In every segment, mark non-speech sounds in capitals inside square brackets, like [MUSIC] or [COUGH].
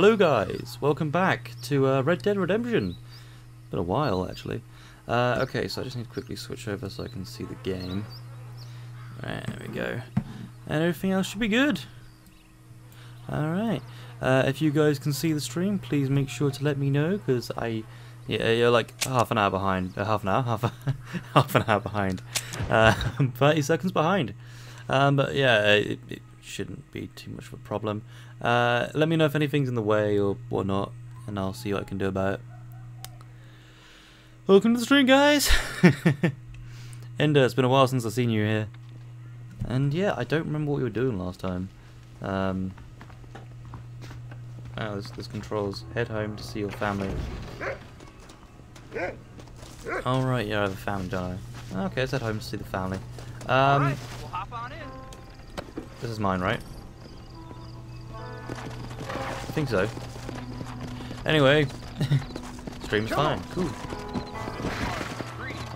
Hello, guys. Welcome back to uh, Red Dead Redemption. Been a while, actually. Uh, okay, so I just need to quickly switch over so I can see the game. Right, there we go. And everything else should be good. Alright. Uh, if you guys can see the stream, please make sure to let me know, because I... Yeah, you're like half an hour behind. Uh, half an hour? Half, a [LAUGHS] half an hour behind. Uh, [LAUGHS] 30 seconds behind. Um, but yeah, it, it shouldn't be too much of a problem. Uh, let me know if anything's in the way or whatnot, and I'll see what I can do about it. Welcome to the stream, guys! [LAUGHS] Ender, it's been a while since I've seen you here. And yeah, I don't remember what we were doing last time. Um, oh, this, this controls head home to see your family. Alright, right, yeah, I have a family, don't I? Okay, let's head home to see the family. Um, this is mine, right? I think so. Anyway, [LAUGHS] stream's fine. Cool.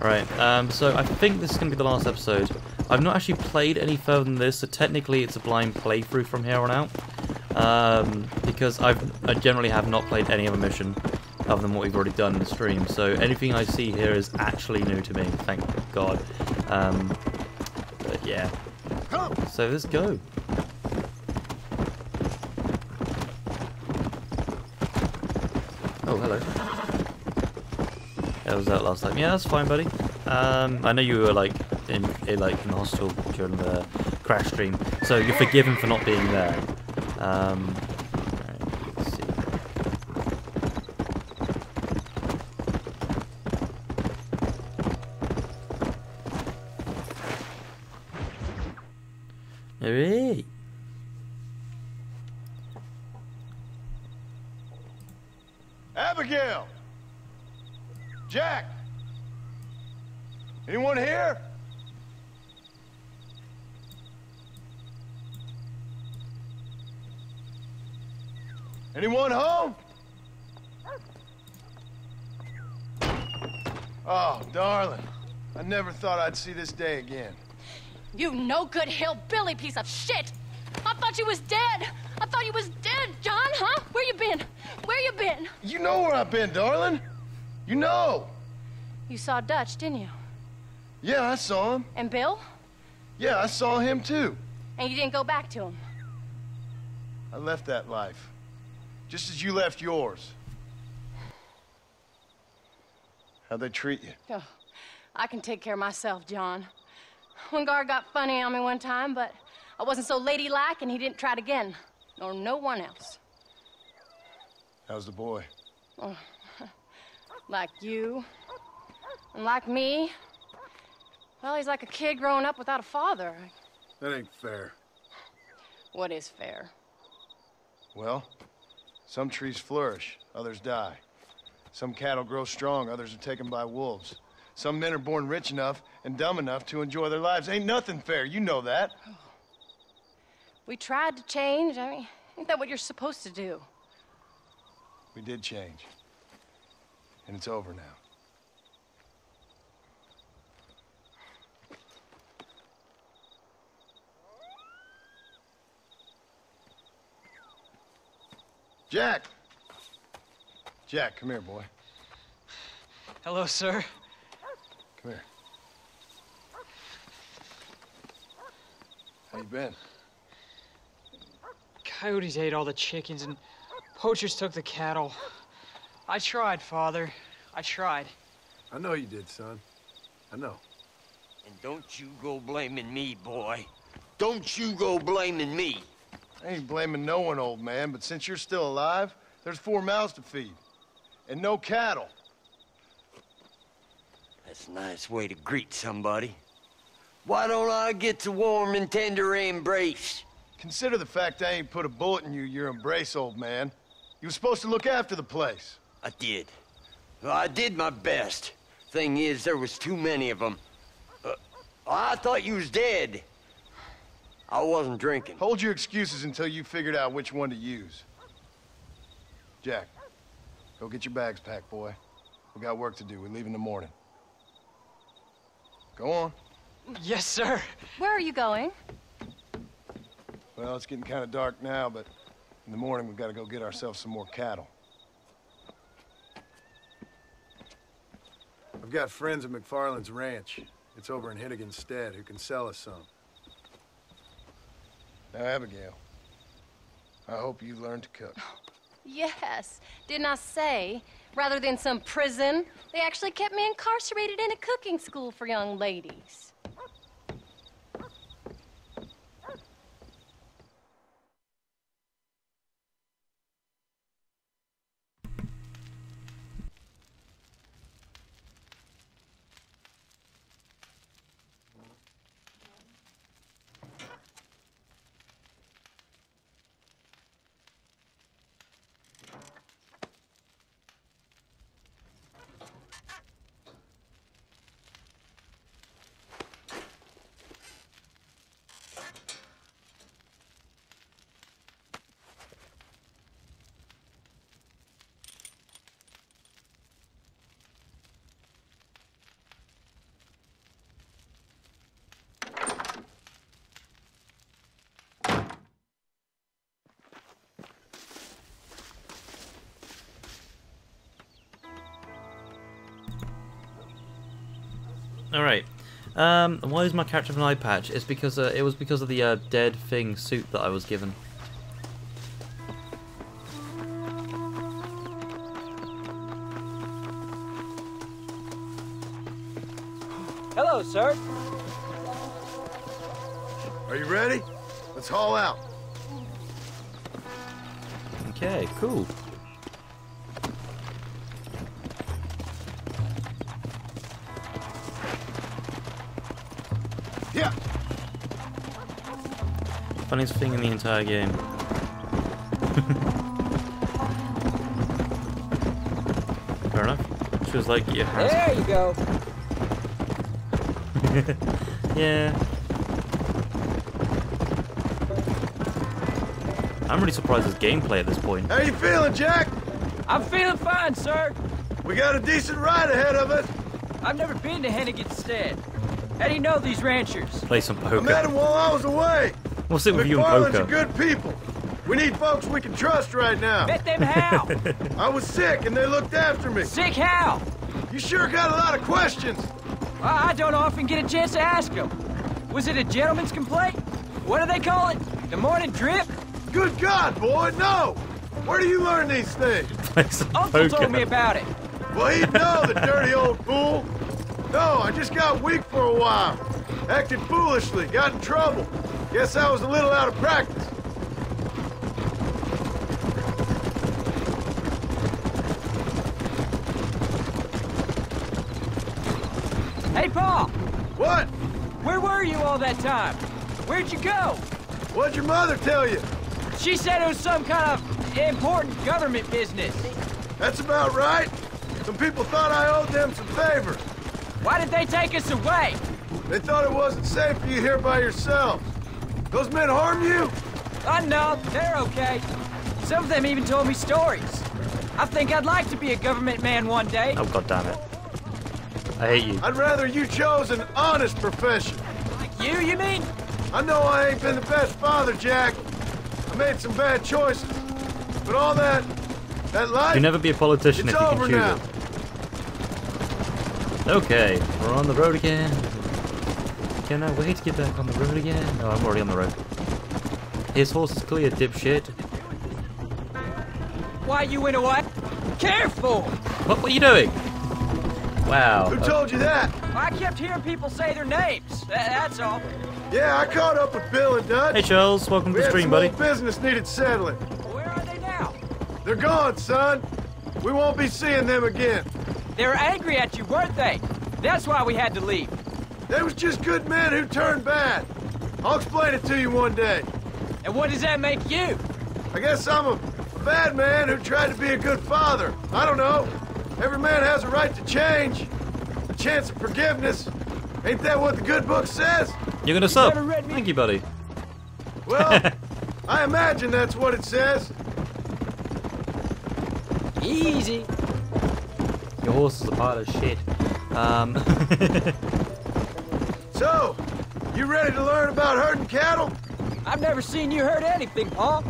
Alright, um, so I think this is going to be the last episode. I've not actually played any further than this, so technically it's a blind playthrough from here on out. Um, because I've, I generally have not played any other mission other than what we've already done in the stream. So anything I see here is actually new to me, thank God. Um, but yeah. So let's go. Oh, hello. That was that last time. Yeah, that's fine, buddy. Um, I know you were like in, in like in the hospital during the crash stream, so you're forgiven for not being there. Um, alright, let's see. Alright. Abigail! Jack! Anyone here? Anyone home? Oh, darling. I never thought I'd see this day again. You no good hillbilly piece of shit! I thought you was dead! I thought you was dead, John, huh? Where you been? Where you been? You know where I've been, darling. You know. You saw Dutch, didn't you? Yeah, I saw him. And Bill? Yeah, I saw him too. And you didn't go back to him. I left that life. Just as you left yours. How'd they treat you? Oh, I can take care of myself, John. One guard got funny on me one time, but I wasn't so ladylike and he didn't try it again. Nor no one else. How's the boy? Oh, [LAUGHS] like you. And like me. Well, he's like a kid growing up without a father. That ain't fair. What is fair? Well, some trees flourish, others die. Some cattle grow strong, others are taken by wolves. Some men are born rich enough and dumb enough to enjoy their lives. Ain't nothing fair, you know that. We tried to change. I mean, ain't that what you're supposed to do? We did change. And it's over now. Jack! Jack, come here, boy. Hello, sir. Come here. How you been? Coyotes ate all the chickens and poachers took the cattle. I tried, Father. I tried. I know you did, son. I know. And don't you go blaming me, boy. Don't you go blaming me. I ain't blaming no one, old man, but since you're still alive, there's four mouths to feed. And no cattle. That's a nice way to greet somebody. Why don't I get a warm and tender embrace? Consider the fact I ain't put a bullet in you, your embrace, old man. You was supposed to look after the place. I did. I did my best. Thing is, there was too many of them. Uh, I thought you was dead. I wasn't drinking. Hold your excuses until you figured out which one to use. Jack, go get your bags packed, boy. We got work to do. We leave in the morning. Go on. Yes, sir. Where are you going? Well, it's getting kind of dark now, but In the morning, we've got to go get ourselves some more cattle. I've got friends at MacFarlane's ranch. It's over in Hennigan's Stead who can sell us some. Now, Abigail, I hope you learned to cook. [LAUGHS] Yes. Didn't I say? Rather than some prison, they actually kept me incarcerated in a cooking school for young ladies. All right. Um, why is my character have an eye patch? It's because uh, it was because of the uh, dead thing suit that I was given. Hello, sir. Are you ready? Let's haul out. Okay, cool. Funniest thing in the entire game. [LAUGHS] Fair enough. She was like, yeah. There you go. [LAUGHS] yeah. I'm really surprised there's gameplay at this point. How you feeling, Jack? I'm feeling fine, sir. We got a decent ride ahead of us. I've never been to Hennigan's Stead. How do you know these ranchers? Play some I met poker. him while I was away. What's it with you and MacFarlane's are poker? good people. We need folks we can trust right now. Met them how? [LAUGHS] I was sick and they looked after me. Sick how? You sure got a lot of questions. Well, I don't often get a chance to ask them. Was it a gentleman's complaint? What do they call it? The morning drip? Good God, boy, no! Where do you learn these things? [LAUGHS] Uncle poker. told me about it. Well, he'd know, the dirty old fool. No, I just got weak for a while. Acted foolishly, got in trouble. Guess I was a little out of practice. Hey, Paul, What? where were you all that time? Where'd you go? What'd your mother tell you? She said it was some kind of important government business. That's about right. Some people thought I owed them some favors. Why did they take us away? They thought it wasn't safe for you here by yourselves. Those men harm you? Uh, I know, they're okay. Some of them even told me stories. I think I'd like to be a government man one day. Oh god damn it. I hate you. I'd rather you chose an honest profession. Like you, you mean? I know I ain't been the best father, Jack. I made some bad choices. But all that, that life, You'll never be a politician it's if you can over choose now. it. Okay, we're on the road again. Can I wait to get back on the road again? No, I'm already on the road. His horse is clear, dipshit. Why you went away? Careful! What were you doing? Wow. Who told you that? I kept hearing people say their names. That's all. Yeah, I caught up with Bill and Dutch. Hey Charles, welcome to the stream, buddy. business needed settling. Where are they now? They're gone, son. We won't be seeing them again. They were angry at you, weren't they? That's why we had to leave. They was just good men who turned bad. I'll explain it to you one day. And what does that make you? I guess I'm a bad man who tried to be a good father. I don't know. Every man has a right to change. A chance of forgiveness. Ain't that what the good book says? You're gonna sub. never read me- Thank you, buddy. Well, [LAUGHS] I imagine that's what it says. Easy. Your horse is a pile of shit. Um, [LAUGHS] So, you ready to learn about herding cattle? I've never seen you herd anything, Paul.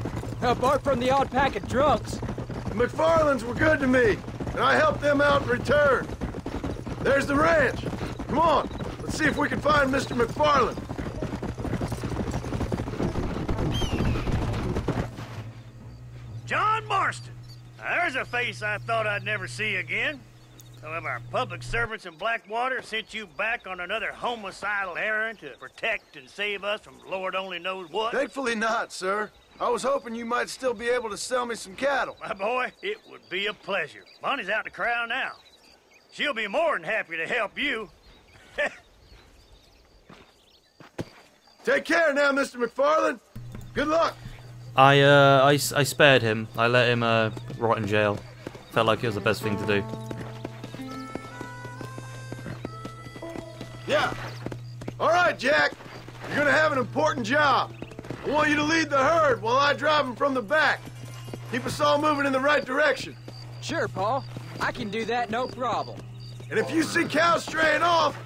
Apart from the odd pack of drunks. The MacFarlanes were good to me, and I helped them out in return. There's the ranch. Come on, let's see if we can find Mr. MacFarlane. John Marston. There's a face I thought I'd never see again. Some of our public servants in Blackwater sent you back on another homicidal errand to protect and save us from Lord only knows what. Thankfully not, sir. I was hoping you might still be able to sell me some cattle. My boy, it would be a pleasure. Bonnie's out the crowd now. She'll be more than happy to help you. [LAUGHS] Take care now, Mr. MacFarlane. Good luck. I, uh, I, s- I spared him. I let him, uh, rot in jail. Felt like it was the best thing to do. Yeah. All right, Jack. You're gonna have an important job. I want you to lead the herd while I drive them from the back. Keep us all moving in the right direction. Sure, Paul. I can do that, no problem. And if you see cows straying off,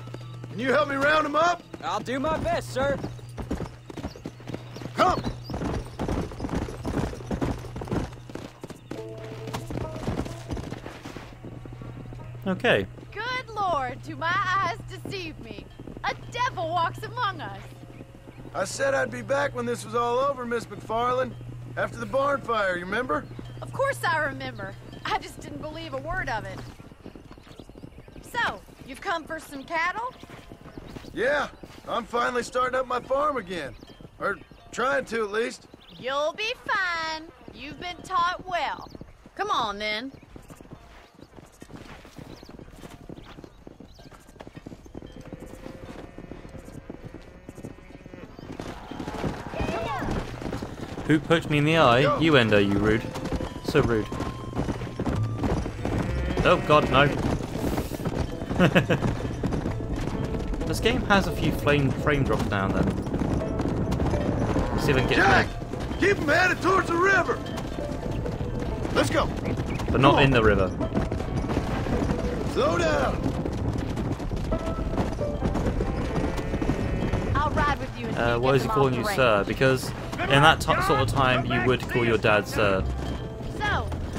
can you help me round them up? I'll do my best, sir. Come. Okay. Lord, do my eyes deceive me? A devil walks among us. I said I'd be back when this was all over, Miss MacFarlane. After the barn fire, you remember? Of course I remember. I just didn't believe a word of it. So, you've come for some cattle? Yeah, I'm finally starting up my farm again. Or trying to, at least. You'll be fine. You've been taught well. Come on, then. Who poked me in the eye? You, Ender, you rude. So rude. Oh god, no. [LAUGHS] this game has a few flame frame drops now and then. Let's see if I can get Jack, keep them headed towards the river. Let's go. but not in the river. Slow down. I'll ride with you Uh, why is he calling you the sir? Because in that sort of time, you would call your dad sir. So,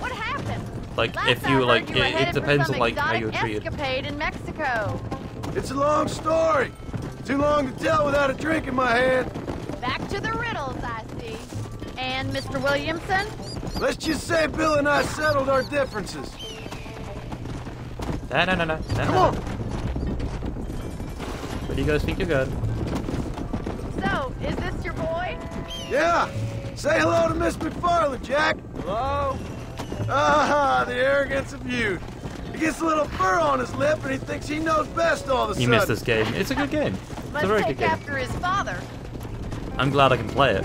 what happened? Like Last if you were like, you it, it depends on like how you're treated. escapade in Mexico. It's a long story. Too long to tell without a drink in my hand. Back to the riddles, I see. And Mr. Williamson? Let's just say Bill and I settled our differences. No, no, no, no. no, Come no, on. no. Where do you guys think you're going? So, is this your boy? Yeah. Say hello to Miss MacFarlane, Jack. Hello? Ah, the arrogance of youth. He gets a little fur on his lip and he thinks he knows best all of a You sudden. missed this game. It's a good game. It's Must a very take good game. after his father. I'm glad I can play it.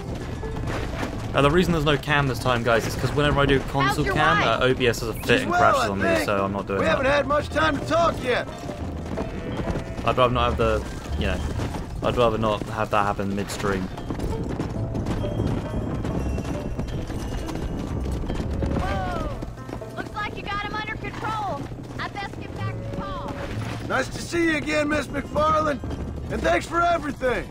Uh, the reason there's no cam this time, guys, is because whenever I do console cam, uh, OBS has a fit She's and well, crashes I on me, so I'm not doing We that. haven't had much time to talk yet. I'd rather not have the, you know, I'd rather not have that happen midstream. You again, Miss MacFarlane. And thanks for everything.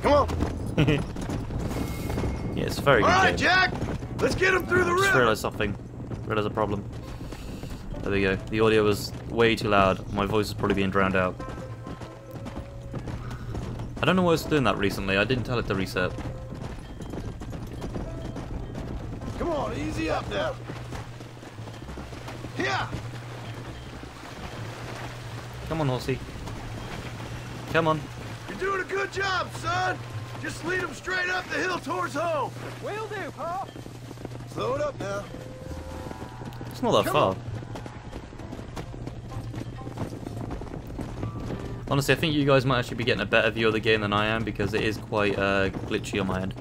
Come on. [LAUGHS] Yeah, it's very All good right, game. Jack. Let's get him through the Just river. realised something. Realised a problem. There we go. The audio was way too loud. My voice is probably being drowned out. I don't know why it's doing that recently. I didn't tell it to reset. Come on, easy up now. Yeah. Come on, horsey. Come on. You're doing a good job, son. Just lead him straight up the hill towards home. Will do, Paul. Slow it up now. It's not that Come far. on. Honestly, I think you guys might actually be getting a better view of the game than I am because it is quite uh, glitchy on my end.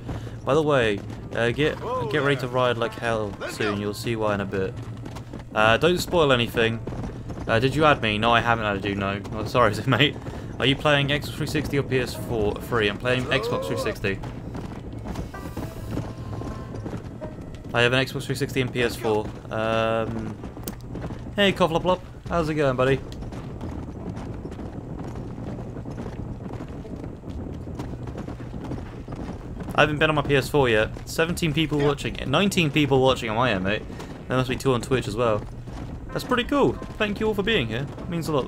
By the way, uh, get Whoa get ready to ride like hell Let's soon. go. You'll see why in a bit. Uh, don't spoil anything. Uh, did you add me? No, I haven't added you. No. Oh, sorry, [LAUGHS] mate. Are you playing Xbox 360 or PS4? Free. I'm playing Xbox 360. I have an Xbox 360 and PS4. Um, hey, Cofflop How's it going, buddy? I haven't been on my PS4 yet. 17 people watching. 19 people watching on my end, mate. There must be two on Twitch as well. That's pretty cool. Thank you all for being here. It means a lot.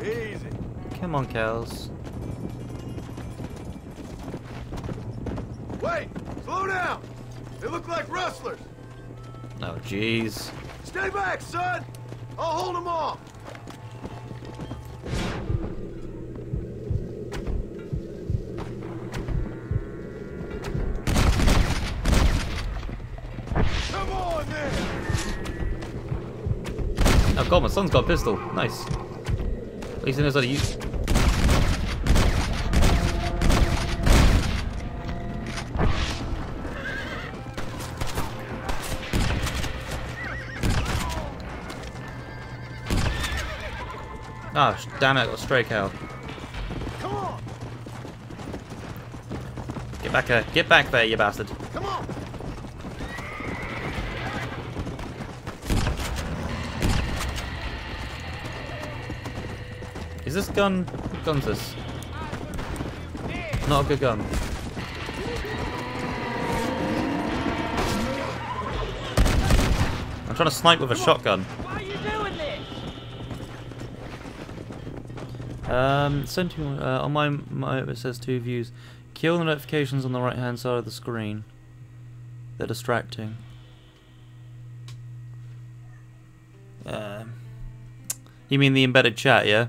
Easy. Come on, cows. Wait! Slow down! They look like rustlers! Oh, jeez. Stay back, son! I'll hold them off! God, my son's got a pistol. Nice. At least he knows how to use. Ah, sh- damn it, I got a stray cow. Get back there. Get back there, you bastard. Is this gun... What gun's this? Not a good gun. I'm trying to snipe with a shotgun. Why are you doing? Um, send to uh, on my, my it says two views. Kill the notifications on the right hand side of the screen. They're distracting. Um, you mean the embedded chat, yeah?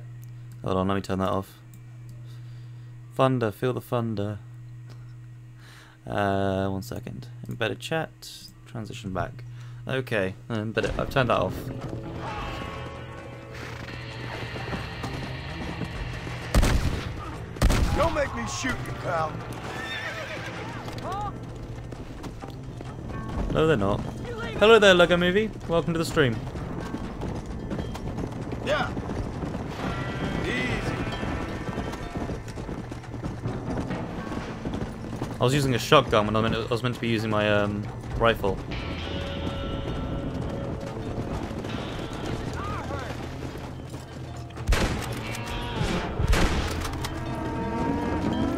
Hold on, let me turn that off. Thunder, feel the thunder. Uh, one second. Embedded chat. Transition back. Okay, embedded. I've turned that off. Don't make me shoot you, pal. No, they're not. Hello there, Lego Movie. Welcome to the stream. I was using a shotgun when I, meant, I was meant to be using my um, rifle.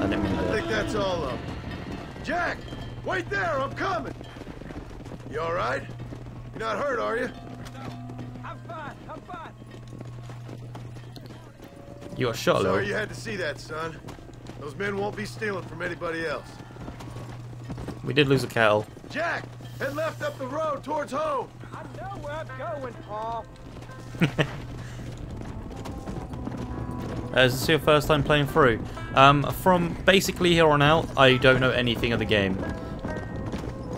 I didn't mean I think that's all of them. Jack! Wait there, I'm coming! You alright? You're not hurt, are you? I'm fine. I'm fine. You got shot, Sorry you had to see that, son. Those men won't be stealing from anybody else. We did lose a cattle. Jack! Head left up the road towards home! I know where I'm going, Paul. [LAUGHS] Uh, is this your first time playing through? Um, from basically here on out, I don't know anything of the game.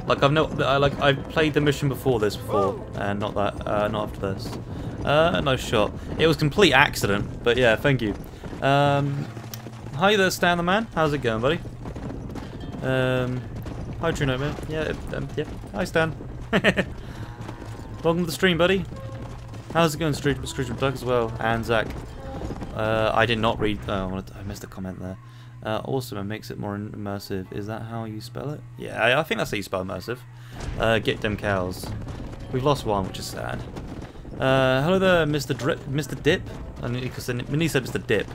Like I've no, I like I've played the mission before this before, and not that, uh, not after this. Uh, no shot. It was complete accident, but yeah, thank you. Um, hi there, Stan the man. How's it going, buddy? Um, hi, Trino man. Yeah, um, yeah. Hi, Stan. [LAUGHS] Welcome to the stream, buddy. How's it going, Scrooge, Scrooge McDuck as well, and Zach. Uh, I did not read. Oh, I missed a comment there. Uh, awesome, it makes it more immersive. Is that how you spell it? Yeah, I, I think that's how you spell immersive. Uh, get them cows. We've lost one, which is sad. Uh, hello there, Mr. Drip, Mr. Dip. Because when he said Mr. Dip,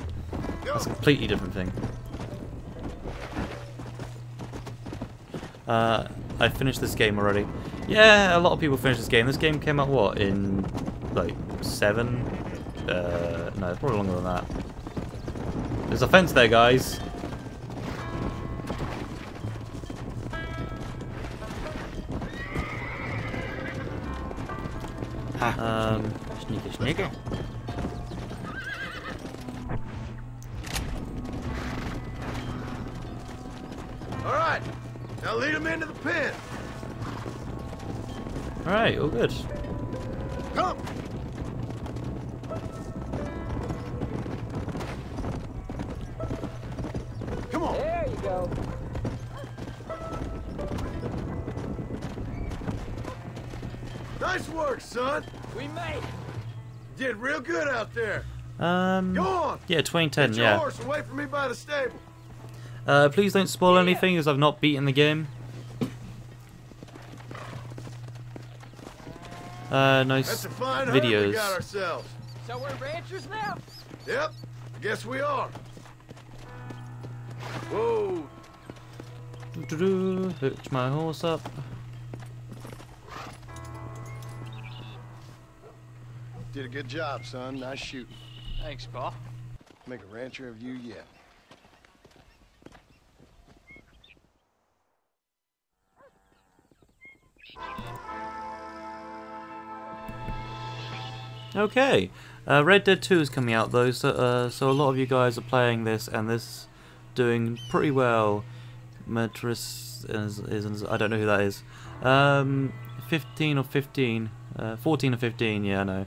that's a completely different thing. Uh, I finished this game already. Yeah, a lot of people finished this game. This game came out what in like seven? Uh, no, probably longer than that. There's a fence there, guys. Um, sneaky, sneaky. Alright, now lead him into the pen. All right, all good. Come! Come on! There you go. Nice work, son! We made it. Did real good out there. Um, Go on! yeah, 2010, Get your yeah. horse and wait for me by the stable. Uh, please don't spoil anything as I've not beaten the game. uh, nice That's a fine herd we videos. got ourselves. So we're ranchers now? Yep, I guess we are. Whoa, Doo-doo-doo, Hitch my horse up. did a good job, son. Nice shooting. Thanks, Pa. Make a rancher of you yet. Okay, uh, Red Dead 2 is coming out though, so, uh, so a lot of you guys are playing this, and this doing pretty well. Matris is, is, I don't know who that is. Um, 15 or 15, uh, 14 or 15, yeah, I know.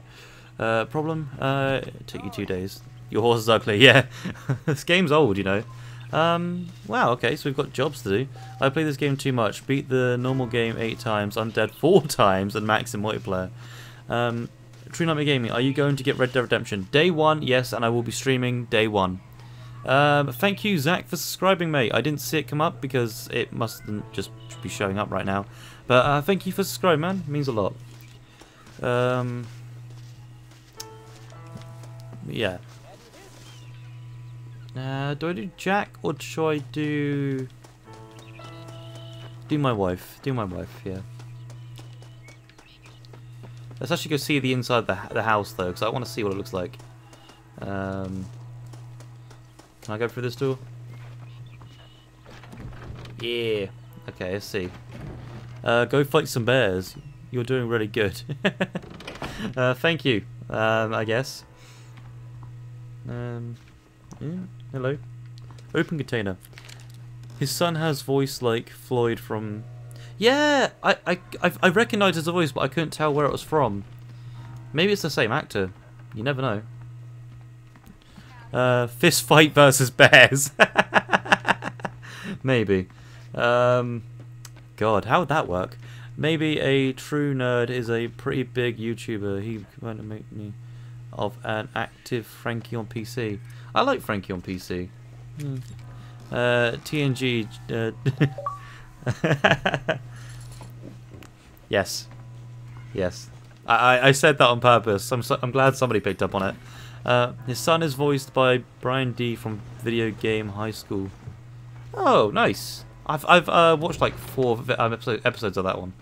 Uh, problem? Uh, it took you two days. Your horse is ugly, [LAUGHS] yeah. this game's old, you know. Um, wow, okay, so we've got jobs to do. I played this game too much. Beat the normal game eight times, undead [LAUGHS] four times, and max in multiplayer. Um, True Nightmare Gaming, are you going to get Red Dead Redemption? Day one, yes, and I will be streaming day one. Um, thank you, Zach, for subscribing, mate. I didn't see it come up because it mustn't just be showing up right now. But uh, thank you for subscribing, man. It means a lot. Um, yeah. Uh, do I do Jack or should I do do my wife? Do my wife, yeah. Let's actually go see the inside of the, the house though, because I want to see what it looks like. Um, can I go through this door? Yeah. Okay, let's see. Uh, go fight some bears. You're doing really good. [LAUGHS] uh, thank you. Um, I guess. Um, yeah. Hello. Open container. His son has voice like Floyd from. Yeah, I I I, I recognised his voice, but I couldn't tell where it was from. Maybe it's the same actor. You never know. Uh, fist fight versus bears. [LAUGHS] Maybe. Um, God, how would that work? Maybe a true nerd is a pretty big YouTuber. He to make me of an active Frankie on PC. I like Frankie on PC. Hmm. Uh, TNG. Uh, [LAUGHS] yes, yes. I, I I said that on purpose. I'm so, I'm glad somebody picked up on it. Uh, his son is voiced by Brian D from Video Game High School. Oh, nice. I've I've uh, watched like four um, episodes of that one.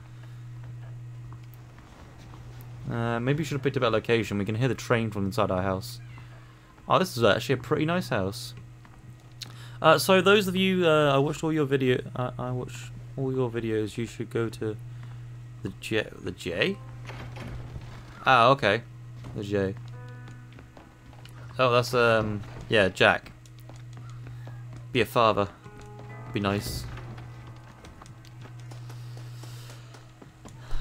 Uh, maybe you should have picked a better location. We can hear the train from inside our house. Oh, this is actually a pretty nice house. Uh, so those of you, uh, I watched all your video. Uh, I watched all your videos. You should go to the J. The J. Ah, okay. The J. Oh, that's um, yeah, Jack. Be a father. Be nice.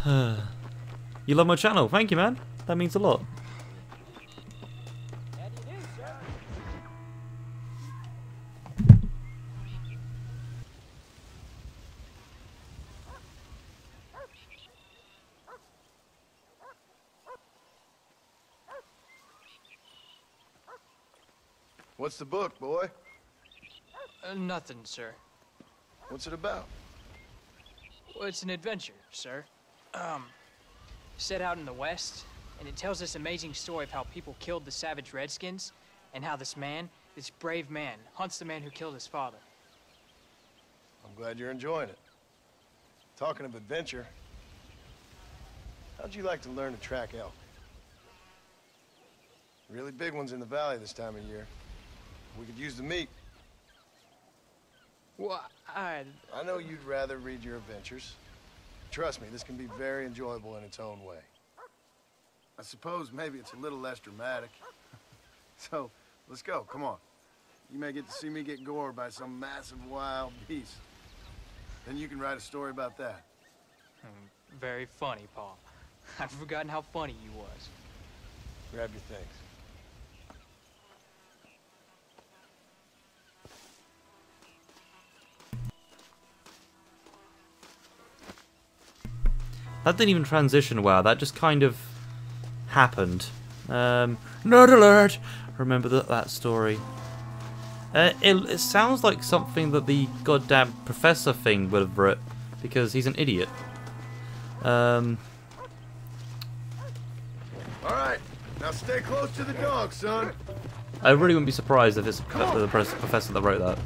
[SIGHS] you love my channel. Thank you, man. That means a lot. What's the book, boy? Uh, nothing, sir. What's it about? Well, it's an adventure, sir. Um, set out in the West, and it tells this amazing story of how people killed the savage Redskins, and how this man, this brave man, hunts the man who killed his father. I'm glad you're enjoying it. Talking of adventure, how'd you like to learn to track elk? Really big ones in the valley this time of year. We could use the meat. Well, I... I know you'd rather read your adventures. Trust me, this can be very enjoyable in its own way. I suppose maybe it's a little less dramatic. [LAUGHS] so, let's go, come on. You may get to see me get gored by some massive wild beast. Then you can write a story about that. Hmm, very funny, Paul. [LAUGHS] I've forgotten how funny you was. Grab your things. That didn't even transition well. That just kind of happened. Um, nerd alert! Remember that that story. Uh, it, it sounds like something that the goddamn professor thing would have wrote because he's an idiot. Um, All right, now stay close to the dog, son. I really wouldn't be surprised if it's the the professor that wrote that.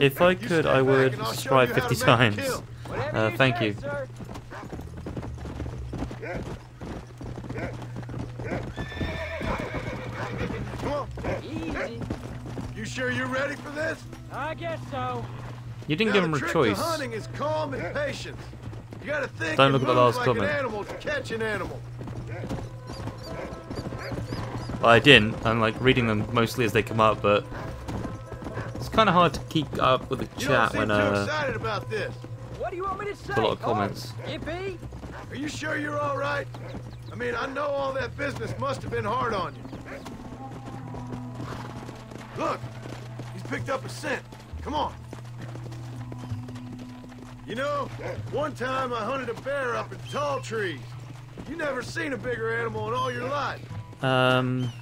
If I could, I would and I'll show subscribe you how to 50 times. Uh, thank you. Sir. Come on. Easy. You sure you're ready for this? I guess so. You didn't now, give him a choice. To hunting is calm and patience. You gotta think Don't look at the move last like comment. an animal to catch an animal. Well, I didn't. I'm like reading them mostly as they come up, but it's kind of hard to keep up with the chat when too uh, excited about this. What do you want me to say? a lot of comments. Yippee? Are you sure you're all right? I mean, I know all that business must have been hard on you. Look, he's picked up a scent. Come on. You know, one time I hunted a bear up in tall trees. You never seen a bigger animal in all your life. Um.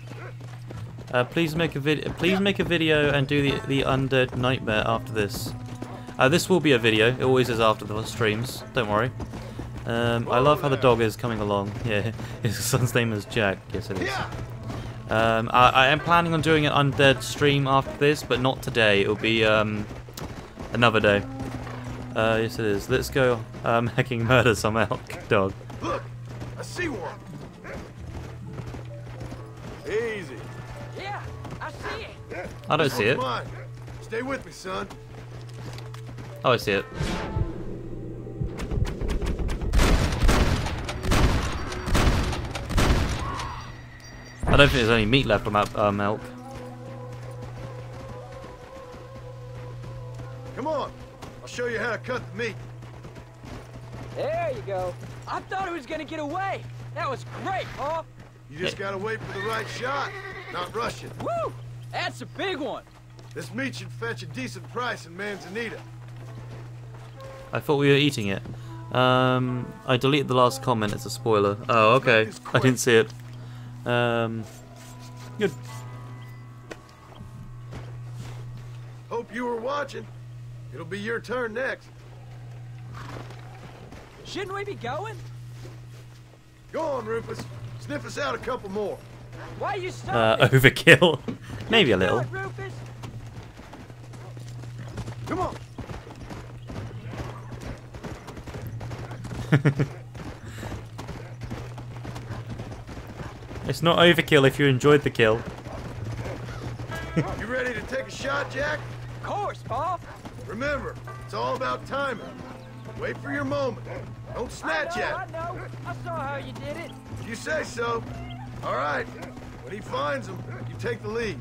Uh, please make a video. Please make a video and do the the undead nightmare after this. Uh, this will be a video. It always is after the streams. Don't worry. Um, I love how the dog is coming along. [LAUGHS] Yeah, his son's name is Jack. Yes, it is. Um, I, I am planning on doing an undead stream after this, but not today. It'll be um, another day. Uh, yes, it is. Let's go um, [LAUGHS] hacking murder some elk dog. Look, I see one. I don't see one's it. Mine. Stay with me, son. Oh, I see it. I don't think there's any meat left on that um, elk. Come on. I'll show you how to cut the meat. There you go. I thought he was gonna get away. That was great, Paul. You just gotta wait for the right shot, not rush it. Woo! That's a big one. This meat should fetch a decent price in Manzanita. I thought we were eating it. Um, I deleted the last comment. It's a spoiler. Oh, okay. I didn't see it. Um, good. Hope you were watching. It'll be your turn next. Shouldn't we be going? Go on, Rufus. Sniff us out a couple more. Why are you Uh, overkill. Maybe a little. Come on. [LAUGHS] It's not overkill if you enjoyed the kill. You ready to take a shot, Jack? Of course, Paul. Remember, it's all about timing. Wait for your moment. Don't snatch I know, at it. I know. I saw how you did it. You say so. All right. When he finds him, you take the lead.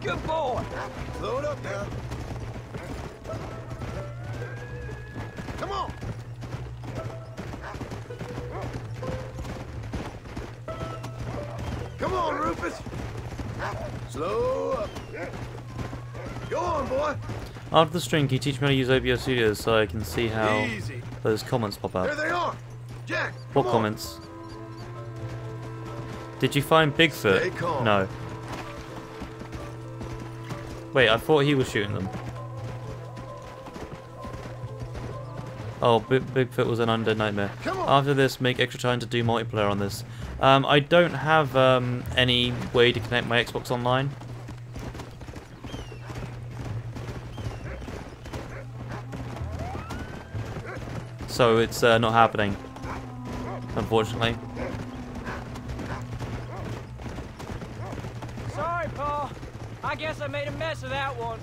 Good boy. Slow it up now. Come on. Come on, Rufus. Slow up. Go on, boy. After the string, can you teach me how to use OBS Studios so I can see how Easy. those comments pop up? There up? they are. Jack. What come on. comments? Did you find Bigfoot? No. Wait, I thought he was shooting them. Oh, Bi- Bigfoot was an undead nightmare. After this, make extra time to do multiplayer on this. Um, I don't have um, any way to connect my Xbox online. So it's uh, not happening, unfortunately. Sorry, Paul. I guess I made a mess of that one.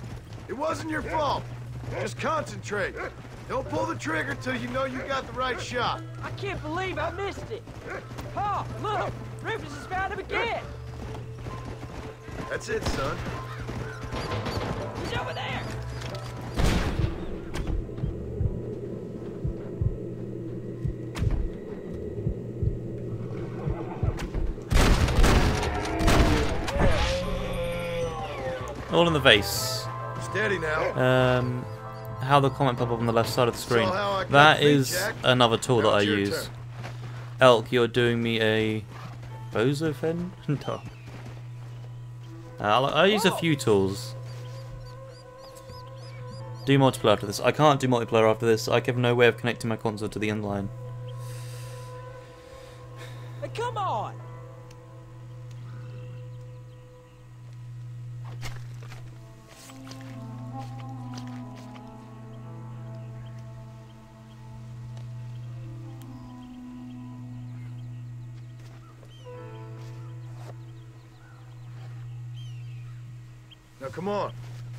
It wasn't your fault. Just concentrate. Don't pull the trigger till you know you got the right shot. I can't believe I missed it. Paul, look. Rufus has found him again. That's it, son. He's over there. All in the vase. Steady now. Um, how the comment pop up on the left side of the screen. how I got That the meat, is Jack. another tool Now that I use. turn. Elk, you're doing me a bozo fin? [LAUGHS] no. Uh, I'll, I'll use a few tools. Do multiplayer after this. I can't do multiplayer after this. I have no way of connecting my console to the inline. Hey, come on! Come on.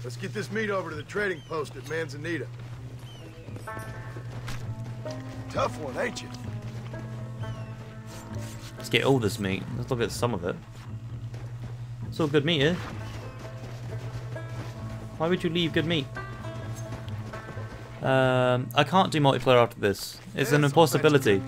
Let's get this meat over to the trading post at Manzanita. Tough one, ain't you? Let's get all this meat. Let's look at some of it. It's all good meat here. Why would you leave good meat? Um, I can't do multiplayer after this. It's an Yeah, impossibility.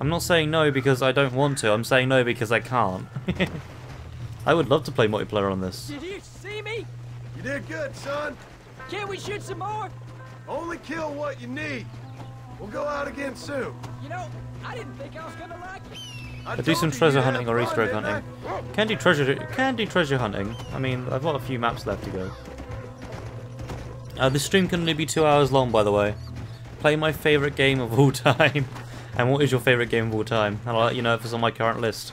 I'm not saying no because I don't want to. I'm saying no because I can't. [LAUGHS] I would love to play multiplayer on this. Did you see me? You did good, son. Can't we shoot some more? Only kill what you need. We'll go out again soon. You know, I didn't think I was gonna like it. I I do some treasure hunting or fun, Easter egg hunting. Can do treasure can do treasure hunting. I mean, I've got a few maps left to go. Uh, this stream can only be two hours long, by the way. Play my favorite game of all [LAUGHS] time. And what is your favorite game of all time? And I'll let you know if it's on my current list.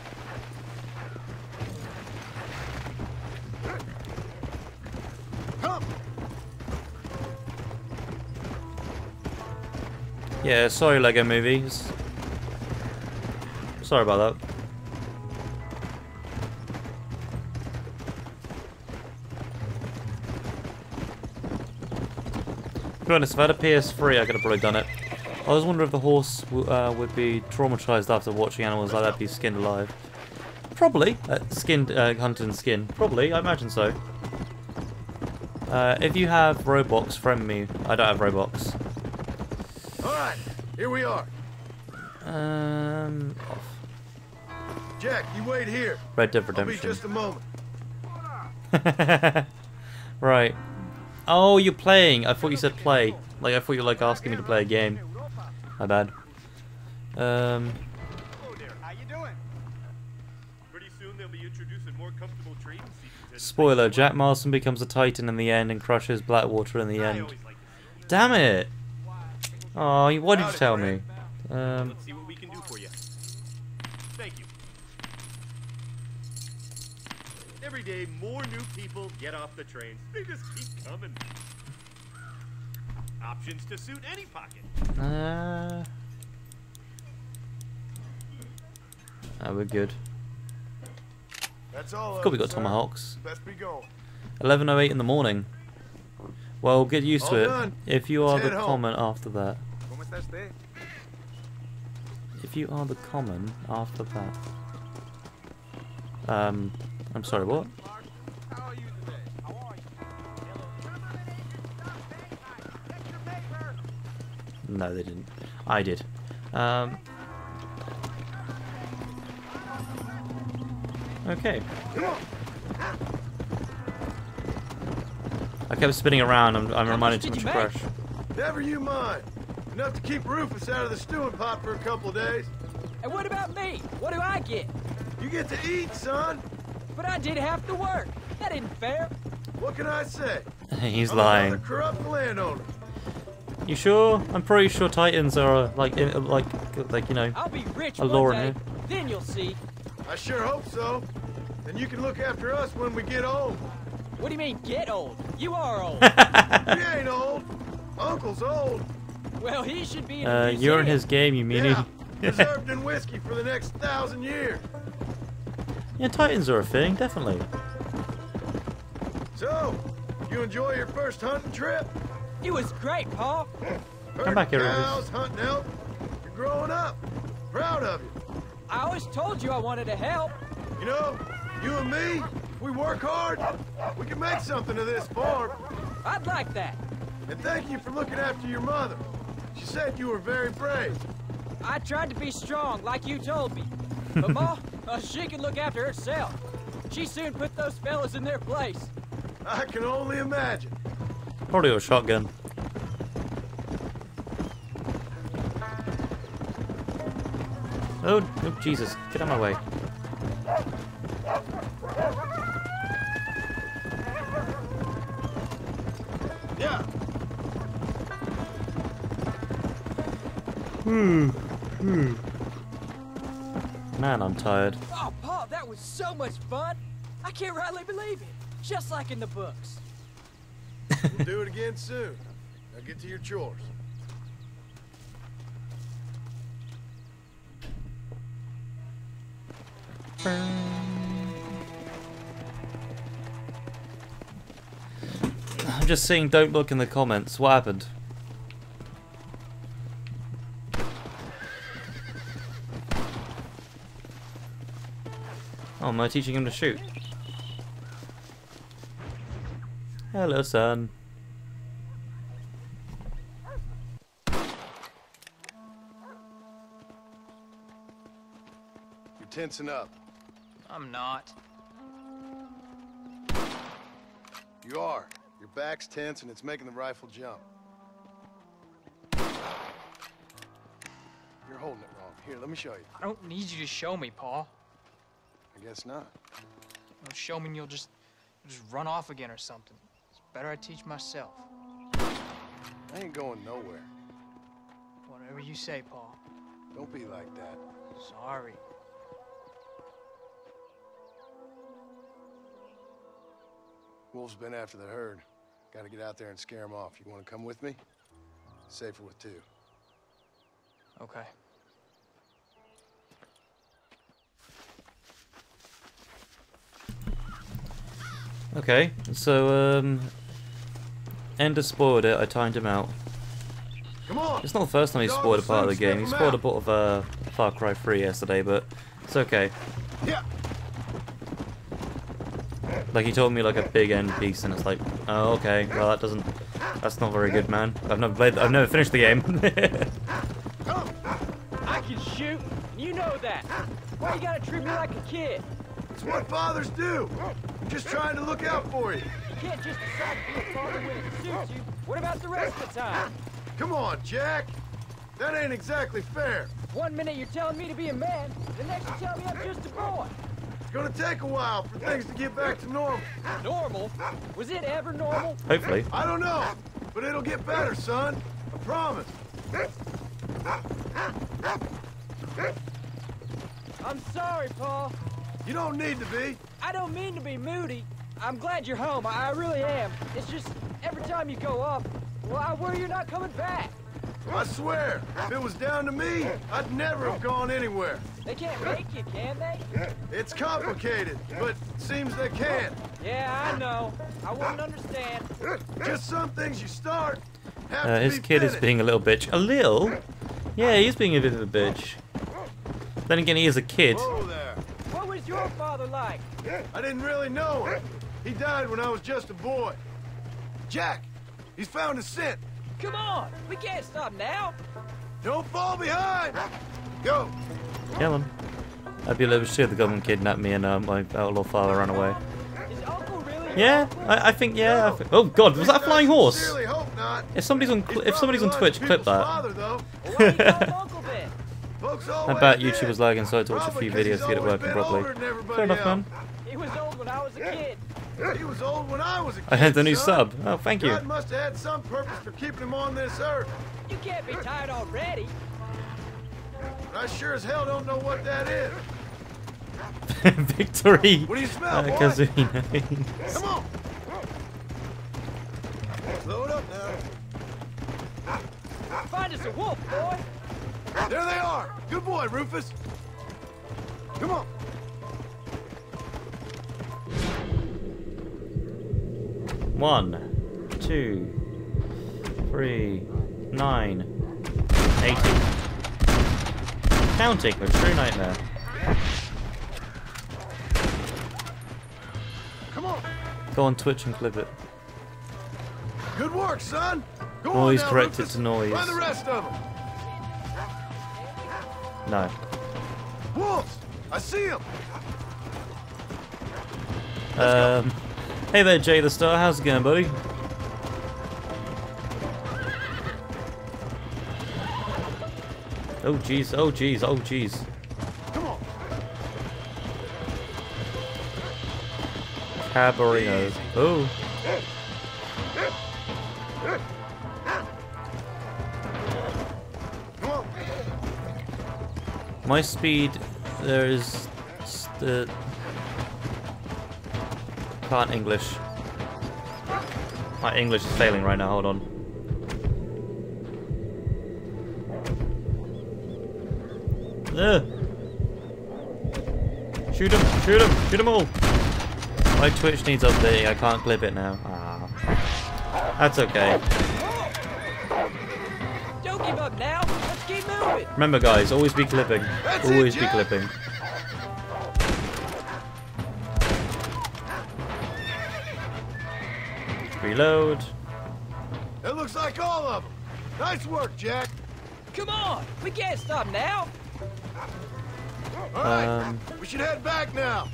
Yeah, sorry Lego movies. Sorry about that. To be honest, if I had a PS3, I could have probably done it. I was wondering if the horse w- uh, would be traumatized after watching animals like that be skinned alive. Probably. Uh, skinned, uh, hunted and skinned. Probably, I imagine so. Uh, if you have Roblox, friend me. I don't have Roblox. All right, here we are. Um, Jack, you wait here. Red Dead I'll be just a moment. [LAUGHS] right. Oh, you're playing. I thought you said play. Like I thought you were like asking me to play a game. My bad. Um, Pretty soon they'll be introducing more comfortable trading seats. spoiler: Jack Marston becomes a Titan in the end and crushes Blackwater in the end. always like to see Damn it! Oh, you- why did you tell me? Um, Let's see what we can do for you. Thank you. Every day, more new people get off the trains. They just keep coming. Options to suit any pocket. uh, oh, we're good. That's all. Cool, of we got tomahawks. Best be 11:08 in the morning. Well, get used to it. done. If you are Let's the common after that. If you are the common after that. Um, I'm sorry, what? No, they didn't. I did. Um, okay. I kept spinning around. I'm, I'm reminded too did much you of make? Crash. Never you mind. Enough to keep Rufus out of the stewing pot for a couple days. And what about me? What do I get? You get to eat, son. But I did have to work. That isn't fair. What can I say? [LAUGHS] He's I'm lying. another corrupt landowner. You sure? I'm pretty sure Titans are uh, like, in, like, like you know. I'll be rich A lore in here. Then you'll see. I sure hope so. Then you can look after us when we get old. What do you mean, get old? You are old. [LAUGHS] We ain't old. Uncle's old. well, he should be in Uh, museum. you're in his game, you meanie. Yeah, [LAUGHS] preserved in whiskey for the next thousand years. yeah, Titans are a thing, definitely. So, you enjoy your first hunting trip? It was great, Paul. Come back here, Rufus. cows, hunting elk. You're growing up. Proud of you. I always told you I wanted to help. You know, you and me, if we work hard, we can make something of this farm. I'd like that. And thank you for looking after your mother. She said you were very brave. I tried to be strong, like you told me. But Ma, [LAUGHS] uh, she can look after herself. She soon put those fellas in their place. I can only imagine. Probably a shotgun. Oh, oh, Jesus. Get out of my way. Yeah. Hmm. Hmm. Man, I'm tired. Oh, Paul, that was so much fun. I can't rightly believe it. Just like in the books. We'll do it again soon. Now get to your chores. I'm just saying don't look in the comments. What happened? Oh, am I teaching him to shoot? Hello, son. You're tensing up. I'm not. You are. Your back's tense and it's making the rifle jump. You're holding it wrong. Here, let me show you. I don't need you to show me, Paul. I guess not. Don't show me and you'll just, you'll just run off again or something. It's better I teach myself. I ain't going nowhere. Whatever you say, Paul. Don't be like that. Sorry. Wolf's been after the herd. Gotta get out there and scare him off. You wanna come with me? Safer with two. Okay. Okay, so, um... Ender spoiled it, I timed him out. Come on! It's not the first time he spoiled a part of the game. He spoiled a out. bit of uh, Far Cry 3 yesterday, but it's okay. Yeah. Like he told me like a big end piece, and it's like, oh okay, well that doesn't, that's not very good, man. I've never played, I've never finished the game. [LAUGHS] I can shoot, and you know that. Why you gotta treat me like a kid? It's what fathers do. I'm just trying to look out for you. You can't just decide to be a father when it suits you. What about the rest of the time? Come on, Jack. That ain't exactly fair. One minute you're telling me to be a man, the next you tell me I'm just a boy. It's gonna take a while for things to get back to normal. Normal? Was it ever normal? Hopefully. I don't know, but it'll get better, son. I promise. I'm sorry, Paul. You don't need to be. I don't mean to be moody. I'm glad you're home. I I really am. It's just every time you go up, well, I worry you're not coming back. I swear, if it was down to me, I'd never have gone anywhere. They can't make you, can they? It's complicated, but seems they can. Yeah, I know. I wouldn't understand. Just some things you start have Uh, his be kid is being a little bitch. A little? Yeah, he's being a bit of a bitch. Then again, he is a kid. What was your father like? I didn't really know him. He died when I was just a boy. Jack, he's found a scent. Come on, we can't stop now. Don't fall behind. Go. Kill him. I'd be a little sure the government kidnapped me and uh, my outlaw father ran away. Really? Yeah. I, I think yeah. I thi- oh God, was that a flying horse? Sincerely hope not. If somebody's on if somebody's on Twitch, clip that. Father, though. Why do you call [LAUGHS] him Uncle then? Folks I bet did. YouTube was lagging, so I had to watch a few videos to get it working properly. older than everybody Fair enough, man. He was old when I was a kid. He was old when I was a kid. I had the new son. sub. Oh, thank you. God must have had some purpose for keeping him on this earth. You can't be tired already. But I sure as hell don't know what that is. [LAUGHS] Victory. What do you smell, Uh, boy? Come on. Slow it up now. Find us a wolf, boy. There they are. Good boy, Rufus. Come on. One, two, three, nine, eighty. Counting a true nightmare. Come on. Go on Twitch and clip it. Good work, son. Go Noise on now, corrected Rufus. to noise. Find the rest of them. No. Wolves. I see them. Um. Hey there, Jay the Star. How's it going, buddy? Oh, jeez. Oh, jeez. Oh, jeez. Cabarinos. Oh. My speed there is the can't English. My English is failing right now. Hold on. Ugh. Shoot him! Shoot him! Shoot them all! My Twitch needs updating. I can't clip it now. Ah. That's okay. Don't give up now. Let's keep moving. Remember, guys, always be clipping. That's it, always be Jack. clipping. Reload. It looks like all of them. Nice work, Jack. Come on. We can't stop now. All right, Um, we should head back now.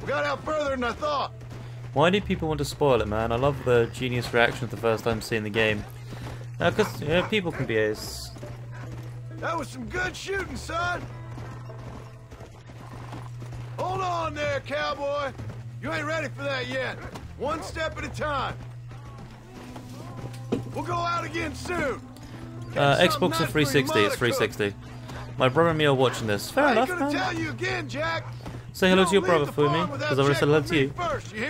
We got out further than I thought. Why do people want to spoil it, man? I love the genius reaction of the first time seeing the game. No, because yeah, people can be as. That was some good shooting, son. Hold on there, cowboy. You ain't ready for that yet. One step at a time. We'll go out again soon. Uh, Xbox or 360, it's 360. My brother and me are watching this. Fair I enough, man. tell you again, Jack. Say hello You to your brother for me, because I already said hello to you. First, you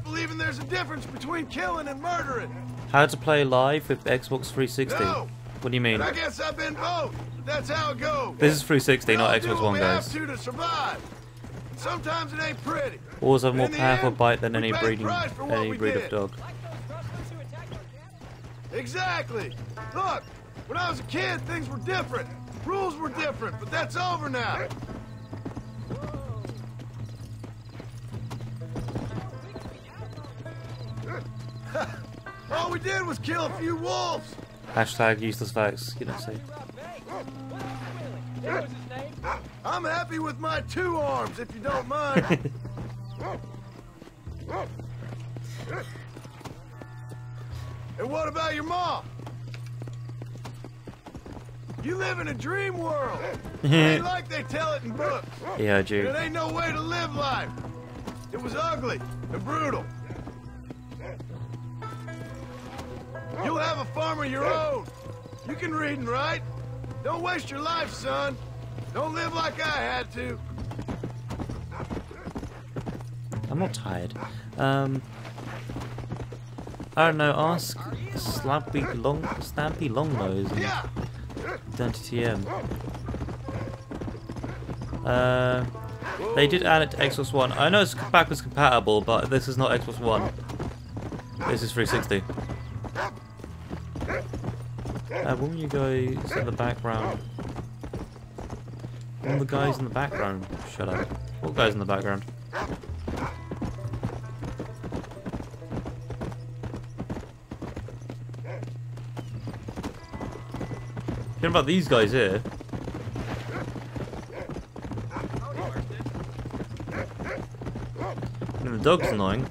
live believing there's a difference between killing and murdering. How to play live with Xbox 360? No. What do you mean? And I guess I've been both. That's how it goes. This is 360, We not Xbox One, guys. have to to survive. Sometimes it ain't pretty. Wars have more powerful end, bite than any breeding, price for what any breed of dog. Exactly. Look, when I was a kid, things were different. Rules were different, but that's over now. [LAUGHS] All we did was kill a few wolves. Hashtag useless facts. You don't say. That was his name. I'm happy with my two arms, if you don't mind. [LAUGHS] and what about your mom? You live in a dream world. [LAUGHS] Ain't like they tell it in books. yeah, I It do. ain't no way to live life. It was ugly and brutal. You'll have a farm of your own. You can read and write. Don't waste your life, son. Don't live like I had to. I'm not tired. Um, I don't know. Ask Slampy Long, Stampy Longnose and Yeah. Identity TM. Uh, they did add it to Xbox One. I know it's backwards compatible, but this is not Xbox One. This is 360. Uh, what were you guys in the background? One of the guys in the background. Shut up. What guys in the background? Hear about these guys here? And the dog's annoying.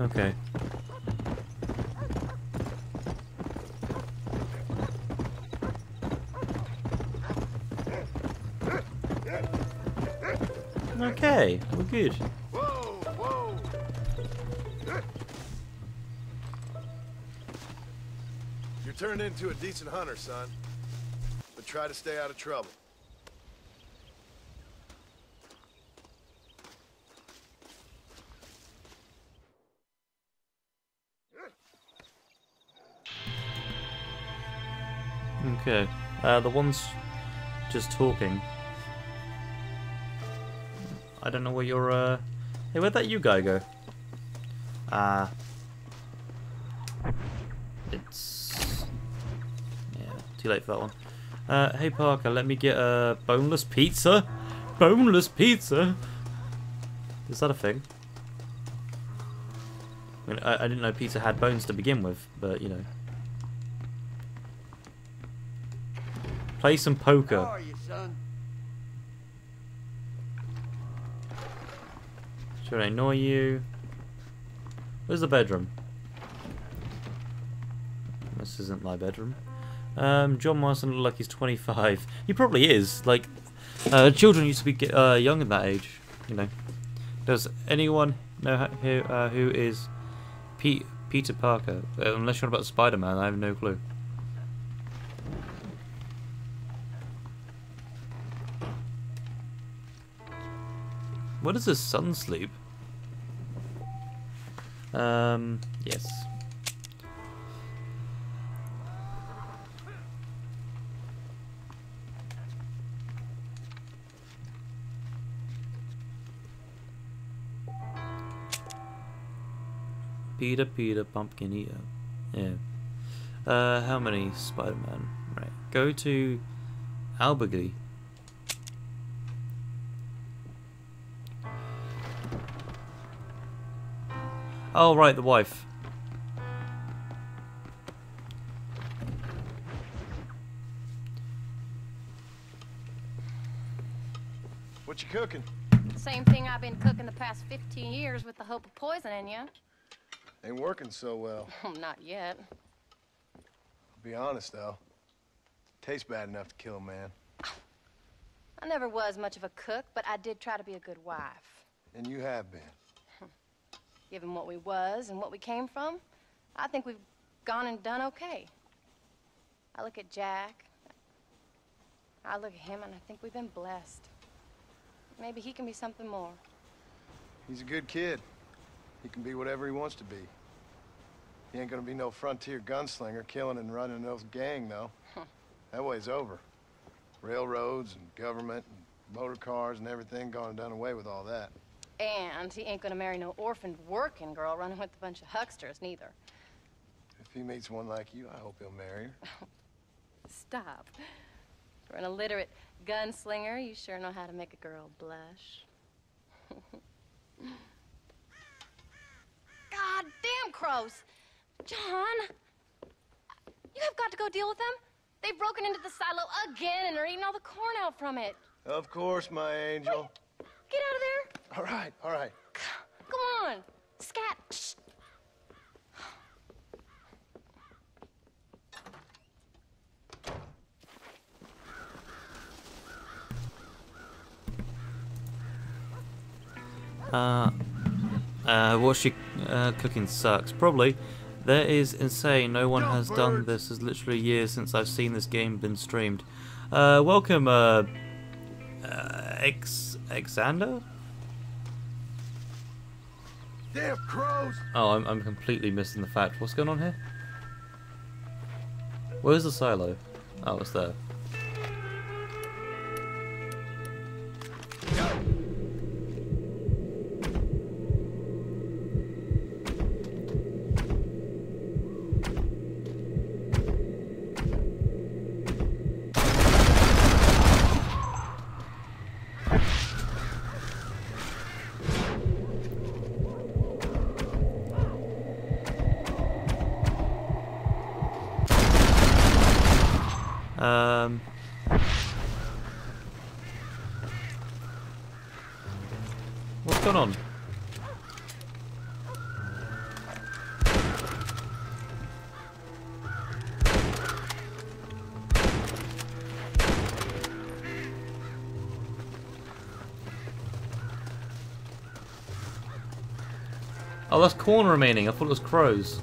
Okay. Okay, we're good. You're turned into a decent hunter, son. Try to stay out of trouble. Okay. Uh, the ones just talking. I don't know where you're, uh... Hey, where'd that you guy go? Ah. It's... Yeah, too late for that one. Uh, hey Parker, let me get a boneless pizza. Boneless pizza. Is that a thing? I, mean, I, I didn't know pizza had bones to begin with, but you know. Play some How poker. are you, son? Should I annoy you? Where's the bedroom? This isn't my bedroom. Um, John Marston look like he's 25. He probably is. Like, uh, children used to be uh, young at that age. You know. Does anyone know who uh, who is Pete Peter Parker? Uh, unless you're about Spider-Man, I have no clue. Where does his son sleep? Um, yes. Peter, Peter, Pumpkin Eater. Yeah. Uh, how many Spider-Man? Right. Go to Albuquerque. Oh, right, the wife. What you cooking? Same thing I've been cooking the past 15 years with the hope of poisoning you. Ain't working so well. [LAUGHS] Oh, not yet. Be honest though. Tastes bad enough to kill a man. I never was much of a cook, but I did try to be a good wife. And you have been. [LAUGHS] Given what we was and what we came from, I think we've gone and done okay. I look at Jack. I look at him and I think we've been blessed. Maybe he can be something more. He's a good kid. He can be whatever he wants to be. He ain't gonna be no frontier gunslinger killing and running no gang, though. that way's over. Railroads and government and motor cars and everything gone and done away with all that. And he ain't gonna marry no orphaned working girl running with a bunch of hucksters, neither. If he meets one like you, I hope he'll marry her. [LAUGHS] Stop. For an illiterate gunslinger, you sure know how to make a girl blush. [LAUGHS] God damn crows! John! You have got to go deal with them. They've broken into the silo again and are eating all the corn out from it. Of course, my angel. Wait, Get out of there. All right, all right. Come on. Scat. Shh. Uh, uh, what she uh, cooking sucks. Probably. That is insane. No one has done this. It's literally years since I've seen this game been streamed. Uh, welcome, uh, uh, X Xander. Damn crows! Oh, I'm I'm completely missing the fact. What's going on here? Where's the silo? Oh, it's there. Um. What's going on? Oh, that's corn remaining. I thought it was crows.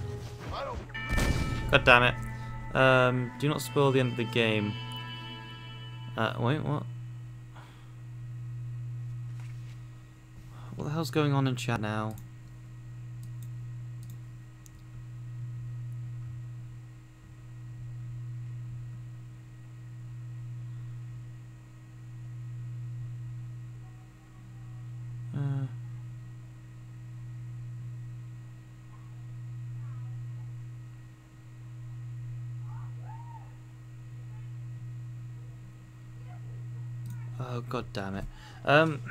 God damn it. Um, do not spoil the end of the game. Uh, wait, what? What the hell's going on in chat now? Uh. Oh god damn it. Um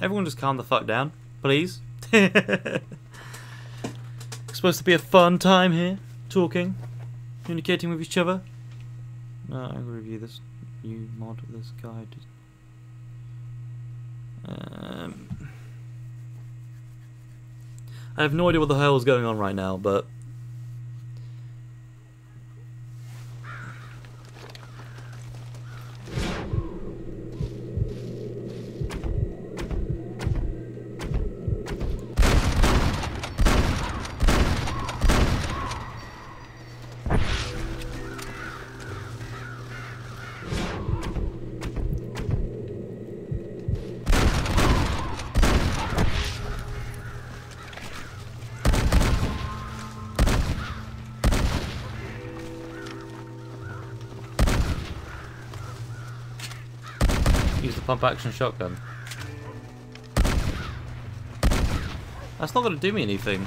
everyone just calm the fuck down, please. [LAUGHS] it's supposed to be a fun time here, talking, communicating with each other. No, I'm gonna review this new mod this guide. Um I have no idea what the hell is going on right now, but pump action shotgun. That's not gonna do me anything.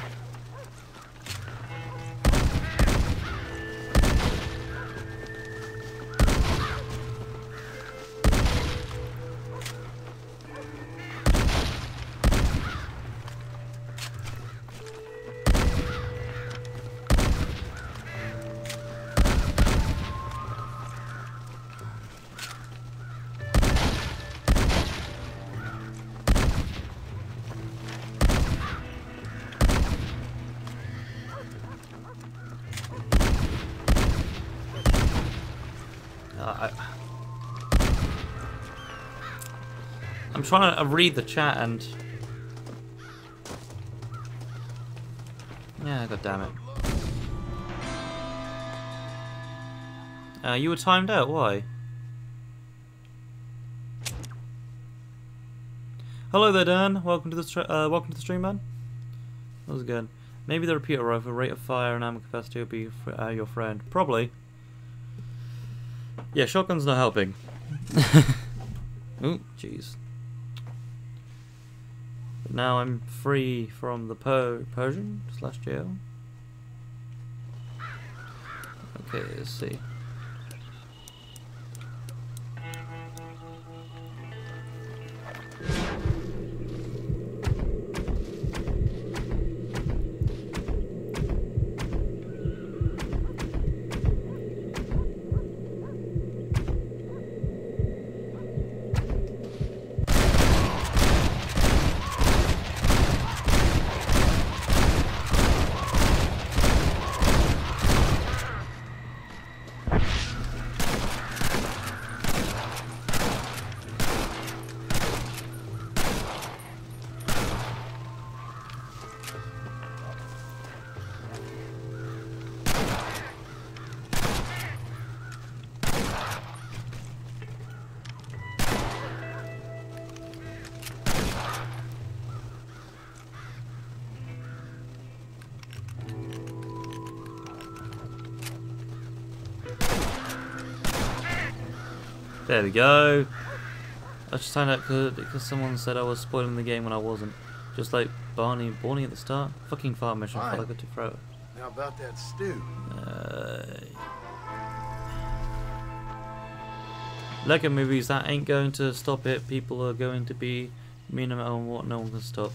Trying to read the chat and yeah, god damn it. Uh, you were timed out. Why? Hello there, Dan. Welcome to the uh, welcome to the stream, man. That was good. Maybe the repeater rifle, rate of fire, and ammo capacity will be fr- uh, your friend. Probably. Yeah, shotgun's not helping. [LAUGHS] Ooh, jeez. Now I'm free from the per Persian slash jail. Okay, let's see. There we go. I just found out cause, someone said I was spoiling the game when I wasn't. Just like Barney, Barney at the start. Fucking fart mission. Fine. I to throw it. Now about that stew. Uh, Lego movies, that ain't going to stop it. People are going to be mean about what no one can stop.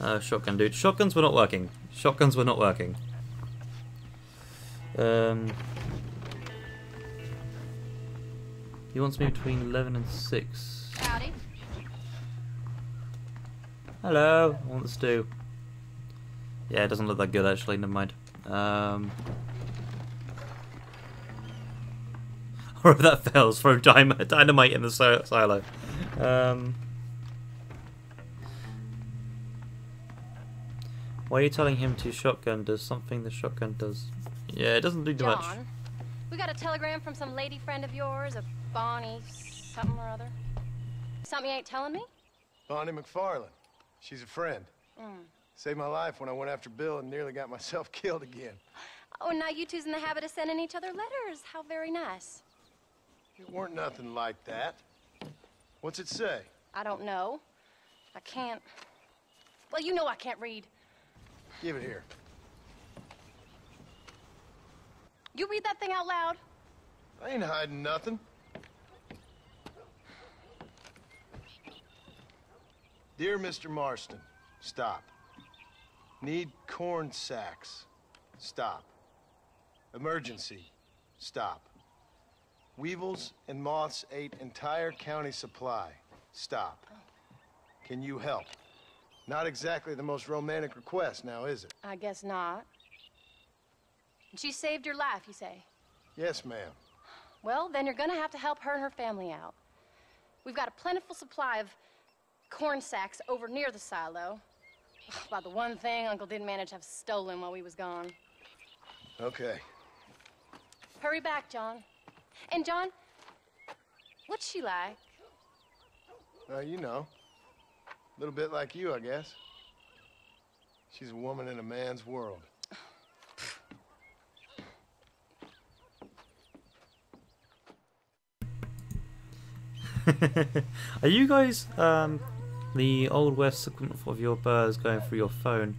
Uh, shotgun dude. Shotguns were not working. Shotguns were not working. Um, he wants me between 11 and 6. Howdy. Hello, I want the stew. Yeah, it doesn't look that good actually, never mind. Um, [LAUGHS] or if that fails, throw dynamite in the silo. Um, why are you telling him to shotgun does something the shotgun does? Yeah, it doesn't do too much. We got a telegram from some lady friend of yours, a Bonnie something or other. Something you ain't telling me? Bonnie MacFarlane. She's a friend. Mm. Saved my life when I went after Bill and nearly got myself [LAUGHS] killed again. Oh, now you two's in the habit of sending each other letters. How very nice. It weren't nothing like that. What's it say? I don't know. I can't. Well, you know I can't read. Give it here. You read that thing out loud. I ain't hiding nothing. Dear Mr. Marston, stop. Need corn sacks. Stop. Emergency. Stop. Weevils and moths ate entire county supply. Stop. Can you help? Not exactly the most romantic request, now is it? I guess not. She saved your life, you say? Yes, ma'am. Well, then you're gonna have to help her and her family out. We've got a plentiful supply of corn sacks over near the silo. About the one thing Uncle didn't manage to have stolen while we was gone. Okay. Hurry back, John. And John, what's she like? Well, you know. A little bit like you, I guess. She's a woman in a man's world. [LAUGHS] Are you guys um, the old west equivalent of your birds going through your phone?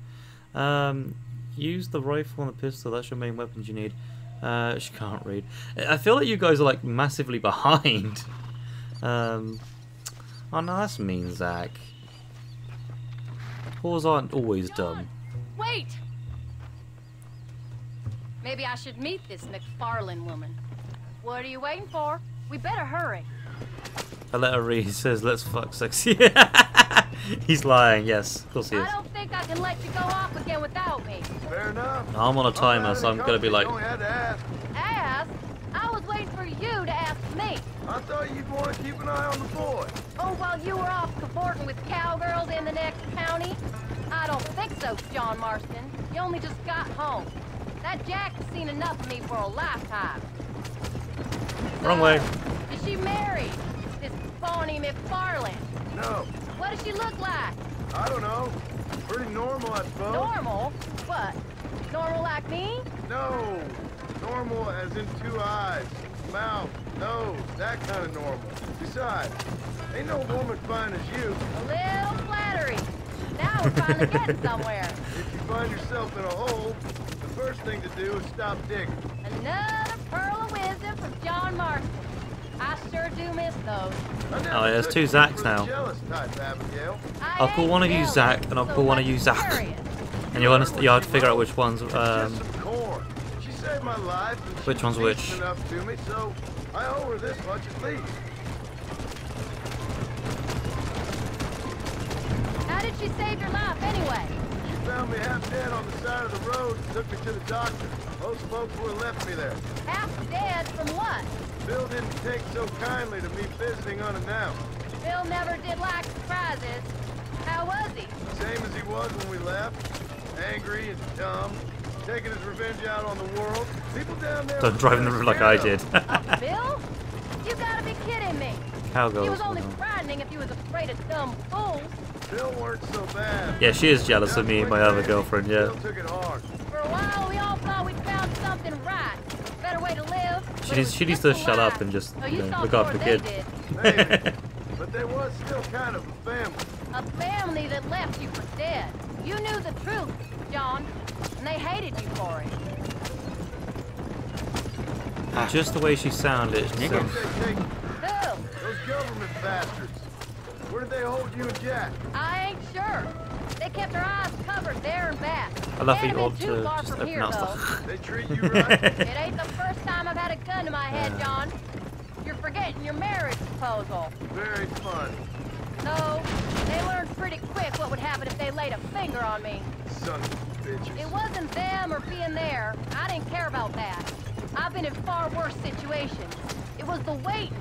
Um, use the rifle and the pistol. That's your main weapons you need. Uh, she can't read. I feel like you guys are like massively [LAUGHS] behind. Um, oh no, that's mean, Zach. Paws aren't always dumb. Wait! Maybe I should meet this MacFarlane woman. What are you waiting for? We better hurry. I let her read. He says, "Let's fuck sexy." [LAUGHS] [LAUGHS] He's lying. Yes, of course he is. I don't think I can let you go off again without me. Fair enough. I'm on a timer, so I'm gonna be like, You only had to ask. Ask? I was waiting for you to ask me. I thought you'd want to keep an eye on the boy. Oh, while you were off cavorting with cowgirls in the next county? I don't think so, John Marston. You only just got home. That Jack has seen enough of me for a lifetime. Wrong So, way. Is she married? This Bonnie MacFarlane? No, What does she look like? I don't know. Pretty normal, I suppose. Normal? What? Normal like me? No, normal as in two eyes, mouth, nose, that kind of normal. Besides, ain't no woman fine as you. A little flattery. Now we're finally getting [LAUGHS] somewhere. If you find yourself in a hole, the first thing to do is stop digging. Another pearl of wisdom from John Marston. I sure do miss those. Oh, yeah, there's two you Zacks now. Jealous type, Abigail. I I'll call one of you jealous, Zach, and I'll call one of you Zach. curious? and you'll understand. You have to figure out which ones. It's Um, just some corn. She saved my life. And Which one's which? Enough to me, so I owe her this much at least. How did she save your life anyway? She found me half dead on the side of the road and took me to the doctor. Most folks would have left me there. Half dead from what? Bill didn't take so kindly to me visiting unannounced. Bill never did like surprises. How was he? Same as he was when we left. Angry and dumb. Taking his revenge out on the world. People down there... Don't drive in the kinda river like I did. [LAUGHS] of [LAUGHS] Bill? You gotta be kidding me. How go? He Cowgirls. was only frightening if you was afraid of dumb fools. Bill weren't so bad. Yeah, she is jealous of me and my other girlfriend. Yeah. Bill took it hard. For a while, we all thought we'd found something right. Better way to live. She needs. She needs to shut lie. up and just Oh, you you know, look after the kid. they did. Maybe. but there was still kind of a family. A family that left you for dead. You knew the truth, John, and they hated you for it. Ah. Just the way she sounded. she Where did they take you? Who? Those government bastards. Where did they hold you and Jack? I ain't sure. They kept their eyes covered there and back. I love Can't the have odd too to far just from open here, out though. stuff. They treat you [LAUGHS] right? It ain't the first time I've had a gun to my head, John. You're forgetting your marriage proposal. Very fun. No, they learned pretty quick what would happen if they laid a finger on me. Son of bitches. It wasn't them or being there. I didn't care about that. I've been in far worse situations. It was the waiting.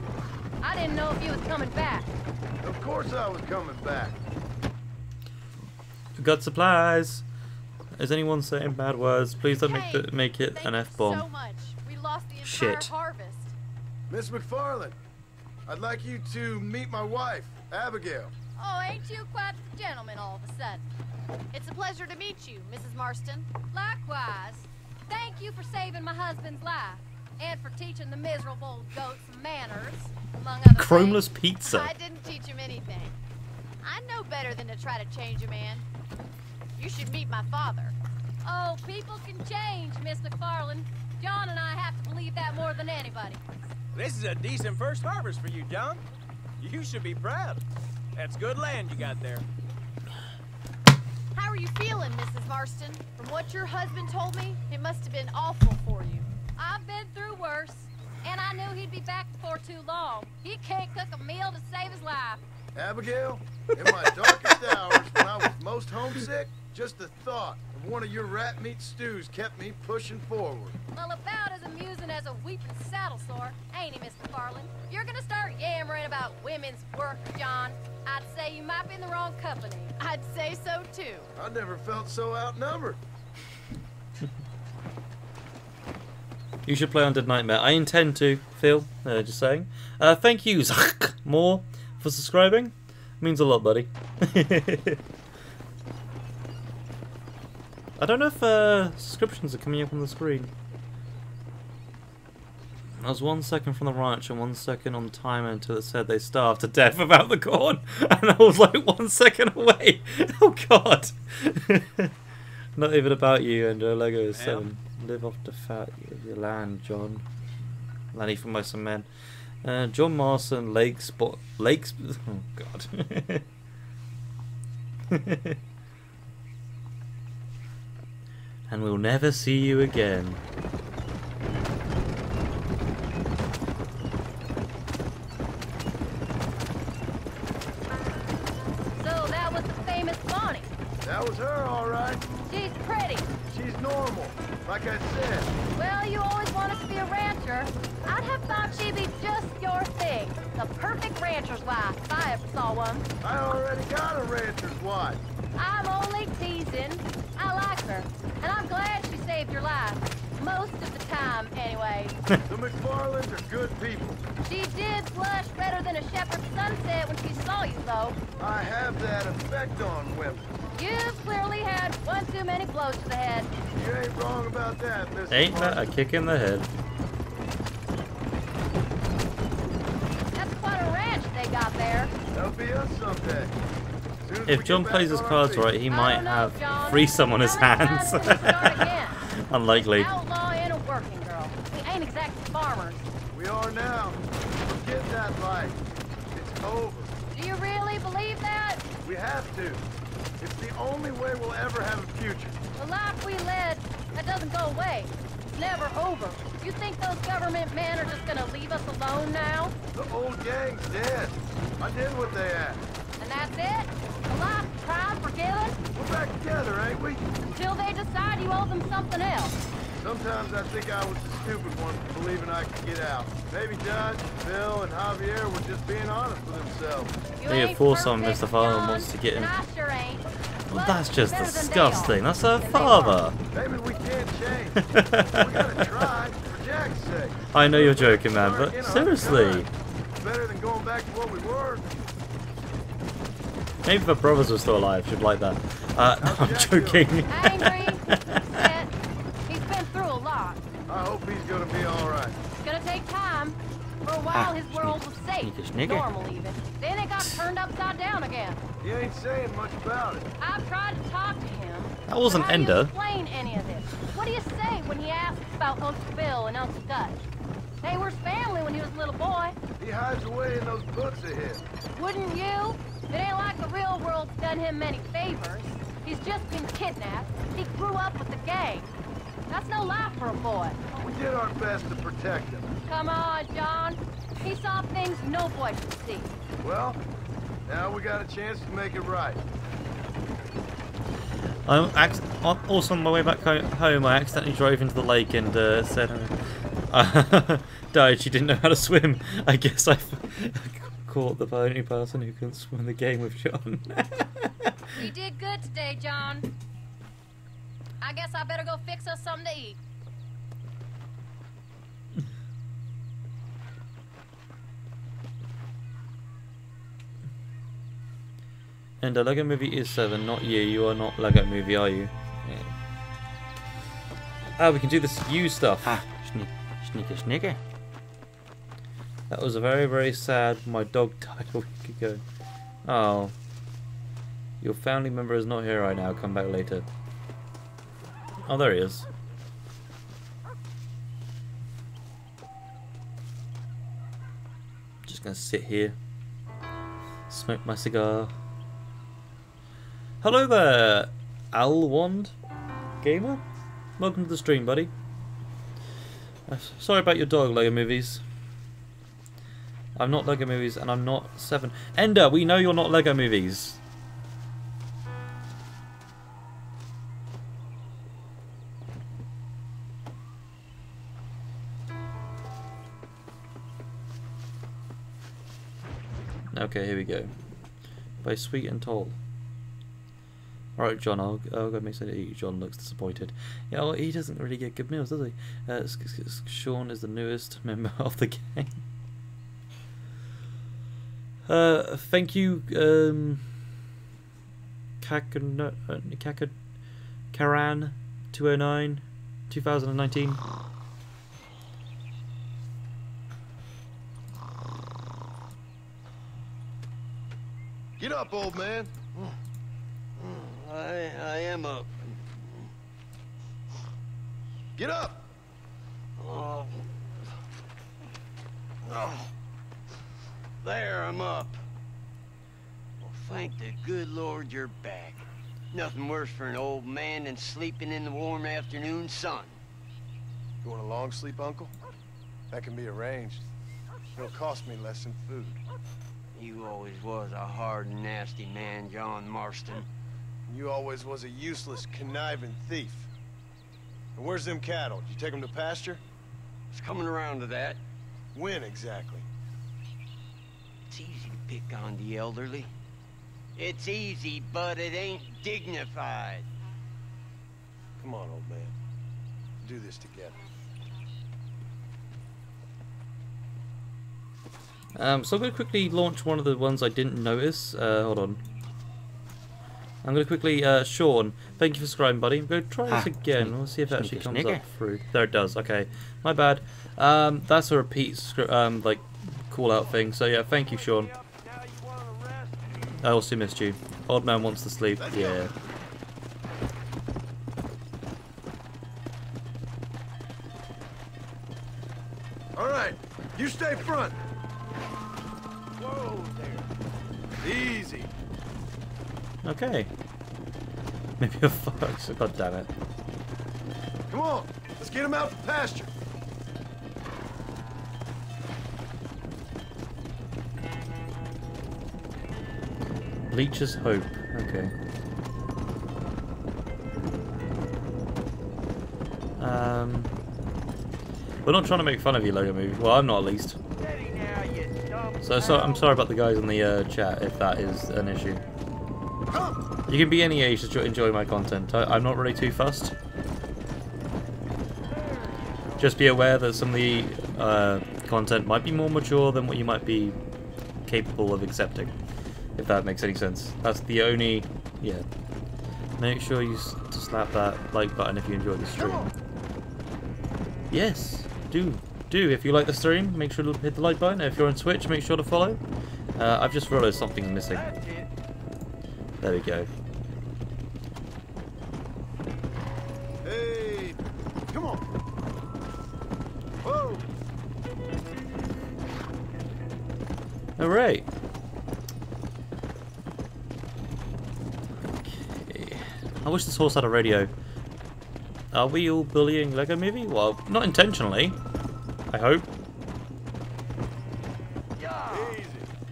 I didn't know if you was coming back. Of course I was coming back. Got supplies. Is anyone saying bad words? Please don't make the, make it an F bomb. so much. We lost the entire Shit. harvest. Miss MacFarlane, I'd like you to meet my wife, Abigail. Oh, ain't you quite the gentleman all of a sudden? It's a pleasure to meet you, Mrs. Marston. Likewise, thank you for saving my husband's life and for teaching the miserable goats manners, among other Chromeless things. pizza. I didn't teach him anything. I know better than to try to change a man. You should meet my father. Oh, people can change, Miss MacFarlane. John and I have to believe that more than anybody. This is a decent first harvest for you, John. You should be proud. That's good land you got there. How are you feeling, Mrs. Marston? From what your husband told me, it must have been awful for you. I've been through worse, and I knew he'd be back before too long. He can't cook a meal to save his life. Abigail, in my darkest hours when I was most homesick, just the thought of one of your rat meat stews kept me pushing forward. Well, about as amusing as a weeping saddle sore, ain't he, Mr. Farland? You're gonna start yammering about women's work, John, I'd say you might be in the wrong company. I'd say so too. I never felt so outnumbered. You should play Undead Nightmare. I intend to, Phil. Uh, just saying. Uh, thank you, Zach More, for subscribing. Means a lot, buddy. [LAUGHS] I don't know if uh, subscriptions are coming up on the screen. I was one second from the ranch and one second on timer until it said they starved to death without the corn, [LAUGHS] and I was like one second away. [LAUGHS] Oh God! Not even about you and uh, Lego is seven. Live off the fat of your land, John. Lanny from my some men. Uh, John Marston, Lake Spot, Lakes. [LAUGHS] Oh God. [LAUGHS] and we'll never see you again. So that was the famous Bonnie. That was her, all right. She's pretty. She's normal. Like I said, Well, you always wanted to be a rancher. I'd have thought she'd be just your thing. The perfect rancher's wife, if I ever saw one. I already got a rancher's wife. I'm only teasing. I like her, and I'm glad she saved your life. Most of the time, anyway. [LAUGHS] The MacFarlanes are good people. She did blush better than a shepherd's sunset when she saw you, though. I have that effect on women. You've clearly had one too many blows to the head. You ain't wrong about that, Mrs. Ain't that a kick in the head? If John plays his cards right, he oh, might don't know, have John. threesome on his hands. times will we start again? [LAUGHS] Unlikely. Outlaw and a working girl. We ain't exactly farmers. We are now. Forget that life. It's over. Do you really believe that? We have to. It's the only way we'll ever have a future. The life we led, that doesn't go away. It's never over. You think those government men are just gonna leave us alone now? The old gang's dead. I did what they asked. And that's it? The life tried, forgiven? We're back together, ain't we? Until they decide you owe them something else. Sometimes I think I was the stupid one for believing I could get out. Maybe Dutch, Bill, and Javier were just being honest with themselves. You Maybe ain't for some perfect, Mr. Farland John, wants to get and him. I sure ain't. Well, But that's just better than they disgusting. That's her father. Maybe we can't change. [LAUGHS] we gotta try, for Jack's sake. I know you're joking, man, but seriously. Better than going back to what we were. Maybe if the brothers were still alive, she'd like that. Uh, [LAUGHS] no, I'm joking. Angry. [LAUGHS] He's been through a lot. I hope he's gonna be alright. It's gonna take time. For a while, ah, his world was safe, sneaky normal even. Then it got turned upside down again. He ain't saying much about it. I've tried to talk to him. That wasn't How do you Ender. explain any of this? What do you say when he asks about Uncle Bill and Uncle Dutch? They were his family when he was a little boy. He hides away in those books of his. Wouldn't you? It ain't like the real world's done him many favors. He's just been kidnapped. He grew up with the gang. That's no life for a boy. We did our best to protect him. Come on, John. He saw things no boy should see. Well, now we got a chance to make it right. I'm also on my way back home. I accidentally drove into the lake and uh, said, uh, [LAUGHS] "Died. She didn't know how to swim." I guess I [LAUGHS] caught the only person who couldn't swim the game with John. [LAUGHS] We did good today, John. I guess I better go fix us something to eat. and the Lego Movie is seven, not you. You are not Lego Movie, are you? Yeah. Ah, we can do this you stuff. Ah, sneaker, sneaker. That was a very, very sad. My dog [LAUGHS] died a week ago. Oh. Your family member is not here right now. Come back later. Oh, there he is. Just gonna sit here, smoke my cigar. Hello there, Alwand Gamer. Welcome to the stream, buddy. Uh, sorry about your dog, Lego Movies. I'm not Lego Movies, and I'm not Seven. Ender, we know you're not Lego Movies. Okay, here we go. By Sweet and Tall. Alright, John, I'll, I'll go make something to eat. John looks disappointed. Yeah, well, he doesn't really get good meals, does he? Uh, Sean is the newest [LAUGHS] member of the gang. Uh, thank you, um, Kakan, uh, Karan, 209, 2019. Get up, old man. I, I am up. Get up. Oh. Oh. There, I'm up. Well, thank the good Lord you're back. Nothing worse for an old man than sleeping in the warm afternoon sun. You want a long sleep, Uncle? That can be arranged. It'll cost me less than food. You always was a hard and nasty man, John Marston. You always was a useless, conniving thief. And where's them cattle? Did you take them to pasture? It's coming around to that. When exactly? It's easy to pick on the elderly. It's easy, but it ain't dignified. Come on, old man. Do this together. Um, so I'm going to quickly launch one of the ones I didn't notice. Uh, hold on. I'm going to quickly, uh, Sean, thank you for subscribing, buddy. I'm going to try Ha, this again. We'll see if it actually comes up through. There it does. Okay, my bad. Um, that's a repeat um, like call out thing. So yeah, thank you, Sean. I also missed you. Old man wants to sleep. Yeah. All right, you stay front. Whoa there. Easy. Okay. [LAUGHS] Maybe a fox. God damn it. Come on, let's get him out to pasture. Leech's Hope. Okay. Um, we're not trying to make fun of you, Lego Movie. Well, I'm not at least. So, so I'm sorry about the guys in the uh, chat if that is an issue. You can be any age to enjoy my content. I, I'm not really too fussed. Just be aware that some of the uh, content might be more mature than what you might be capable of accepting. If that makes any sense. That's the only... Yeah. Make sure you to slap that like button if you enjoy the stream. Yes, do. Do. If you like the stream, make sure to hit the like button. If you're on Twitch, make sure to follow. Uh, I've just realised something missing. There we go. Hey, come on. Whoa. Alright. Okay. I wish this horse had a radio. Are we all bullying Lego Movie? Well, not intentionally. I hope.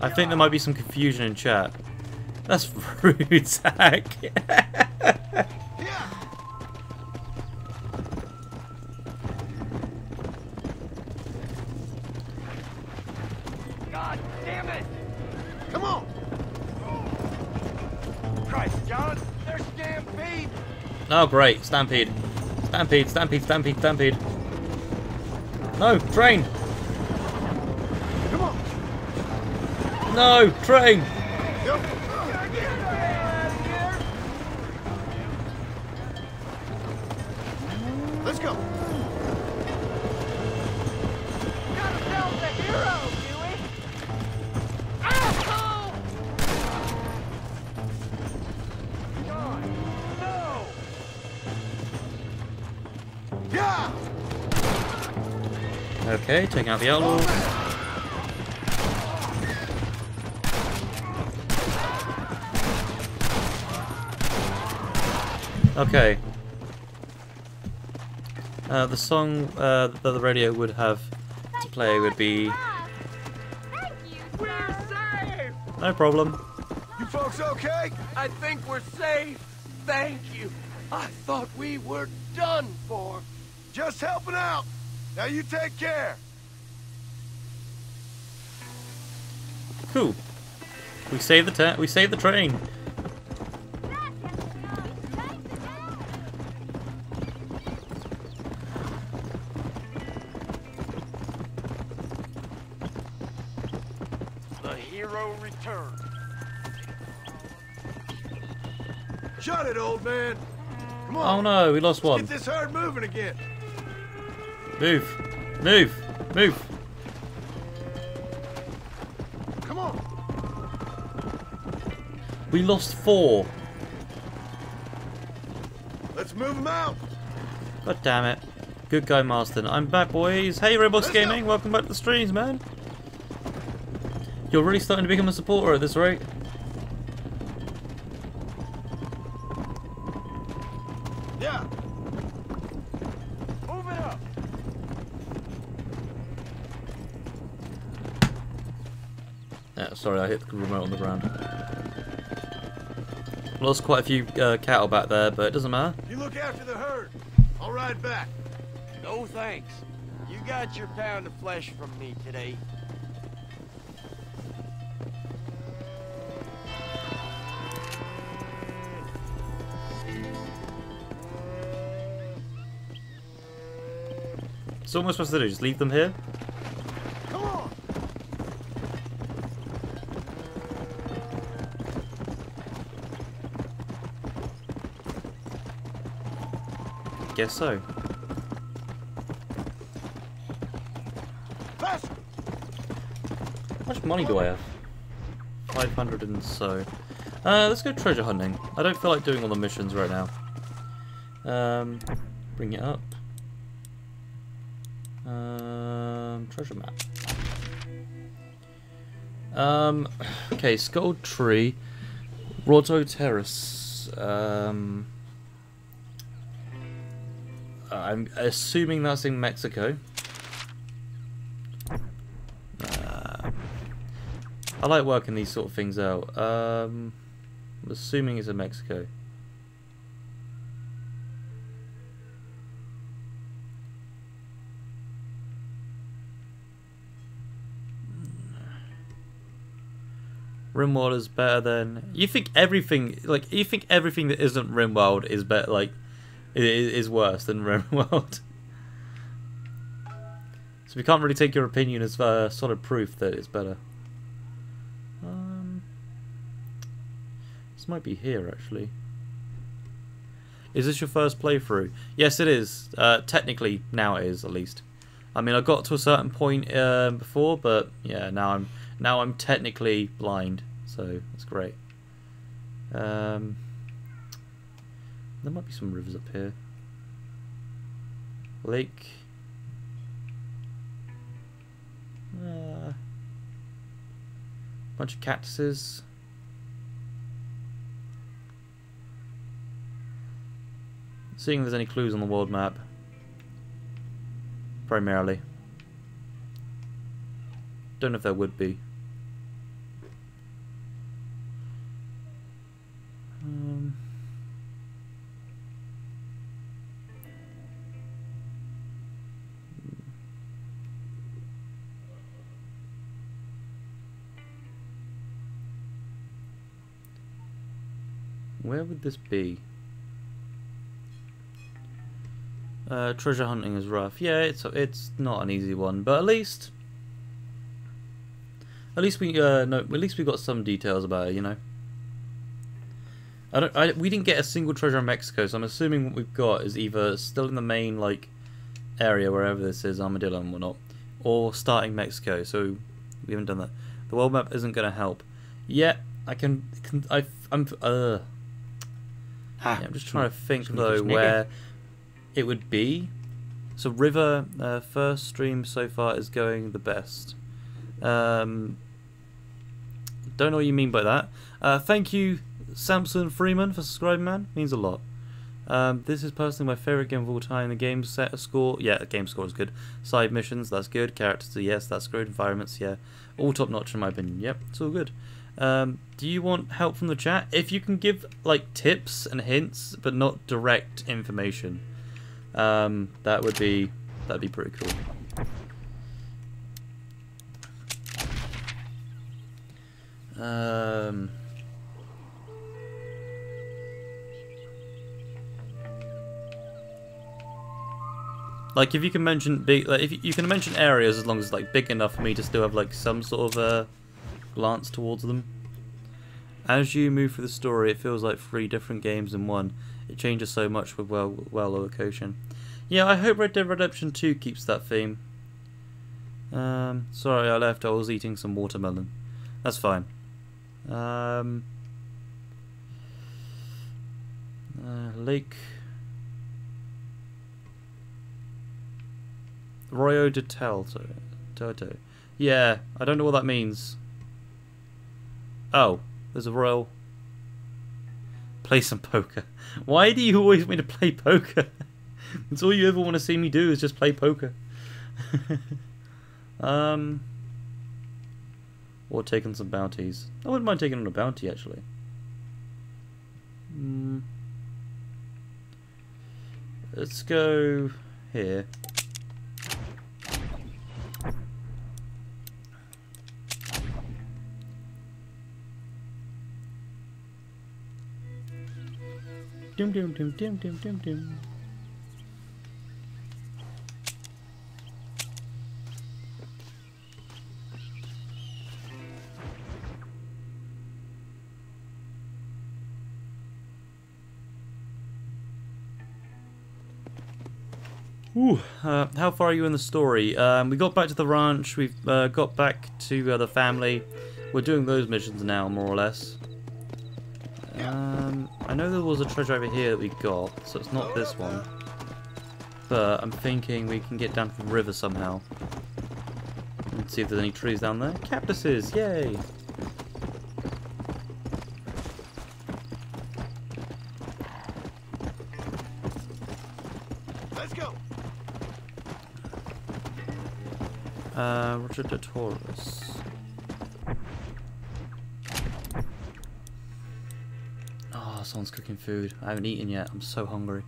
I think there might be some confusion in chat. That's [LAUGHS] rude, Zach. God damn it! Come on. Christ, John, there's Stampede! oh, great. Stampede. Stampede, stampede, stampede, stampede. No, train! Come on. No, train! Taking out the outlaw. Okay. Uh, the song uh, that the radio would have to play would be We're safe! no problem. You folks okay? I think we're safe. Thank you. I thought we were done for. Just helping out. Now you take care. Cool. We saved the ta- we saved the train. The hero returned. Shut it, old man. Come on. Oh no, we lost one. Get one. this herd moving again. Move, move, move. We lost four. Let's move them out. God damn it. Good guy, Marston. I'm back, boys. Hey, go. Gaming. Welcome back to the streams, man. You're really starting to become a supporter at this rate. Yeah. Move it up. Yeah, sorry, I hit the remote on the ground. Lost quite a few uh, cattle back there, but it doesn't matter. You look after the herd. I'll ride back. No thanks. You got your pound of flesh from me today. So what am I supposed to do? Just leave them here? Guess so. How much money do I have? 500 and so. Uh, let's go treasure hunting. I don't feel like doing all the missions right now. Um, bring it up. Um, treasure map. Um, [SIGHS] okay, Skull Tree, Roto Terrace. Um, I'm assuming that's in Mexico. Uh, I like working these sort of things out. Um, I'm assuming it's in Mexico. Rimworld is better than you think everything like you think everything that isn't Rimworld is better like i- i- is worse than [LAUGHS] Rimworld. so we can't really take your opinion as uh, solid proof that it's better. Um, this might be here actually. Is this your first playthrough? Yes, it is. Uh, technically, now it is at least. I mean, I got to a certain point uh, before, but yeah, now I'm now I'm technically blind, so that's great. Um, there might be some rivers up here. Lake. Uh, bunch of cactuses. Seeing if there's any clues on the world map. Primarily. Don't know if there would be. Um, where would this be? Uh, treasure hunting is rough. Yeah, it's it's not an easy one, but at least at least we uh no at least we got some details about it, you know. I don't I we didn't get a single treasure in Mexico, so I'm assuming what we've got is either still in the main like area wherever this is, Armadillo and whatnot, or starting Mexico. So we haven't done that. The world map isn't going to help. Yeah, I can. can I, I'm. Uh, Ha. yeah, I'm just trying to think though where it would be. So River uh, first stream so far is going the best. Um, don't know what you mean by that. Uh, thank you, Samson Freeman, for subscribing, man. Means a lot. Um, this is personally my favorite game of all time. The game set a score. Yeah, the game score is good. Side missions, that's good. Characters, yes, that's good. Environments, yeah. All top notch in my opinion. Yep, it's all good. Um, do you want help from the chat? If you can give like tips and hints, but not direct information, um, that would be that'd be pretty cool. Um. Like if you can mention big, like if you, can mention areas as long as like big enough for me to still have like some sort of uh, glance towards them. As you move through the story, it feels like three different games in one. It changes so much with well, well location. Yeah, I hope Red Dead Redemption 2 keeps that theme. Um, sorry, I left. I was eating some watermelon. That's fine. Um, uh, Lake Royo de Telto. Yeah, I don't know what that means. Oh, there's a royal. Play some poker. Why do you always want me to play poker? [LAUGHS] That's all you ever want to see me do is just play poker. [LAUGHS] um, or taking some bounties. I wouldn't mind taking on a bounty actually. Mm. Let's go here. Dum dum dum dum dum dum dum. Ooh, uh, how far are you in the story? Um, we got back to the ranch, we've uh, got back to uh, the family. We're doing those missions now, more or less. Um, I know there was a treasure over here that we got, so it's not this one. But I'm thinking we can get down to the river somehow. Let's see if there's any trees down there. Cactuses, yay! Let's go. Uh, Roger de Taurus. Oh, someone's cooking food. I haven't eaten yet. I'm so hungry.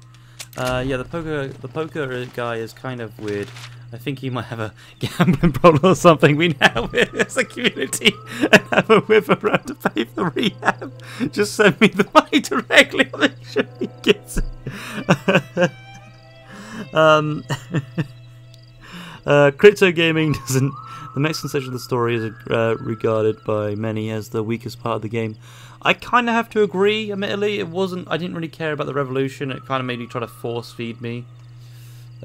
Uh, yeah, the poker the poker guy is kind of weird. I think he might have a [LAUGHS] gambling problem or something. We now [LAUGHS] as a community [LAUGHS] have a whip around to pay for rehab. Just send me the money directly on the show he gets it. um, uh, crypto gaming doesn't. The Mexican section of the story is uh, regarded by many as the weakest part of the game. I kind of have to agree. Admittedly, it wasn't. I didn't really care about the revolution. It kind of made me try to force feed me,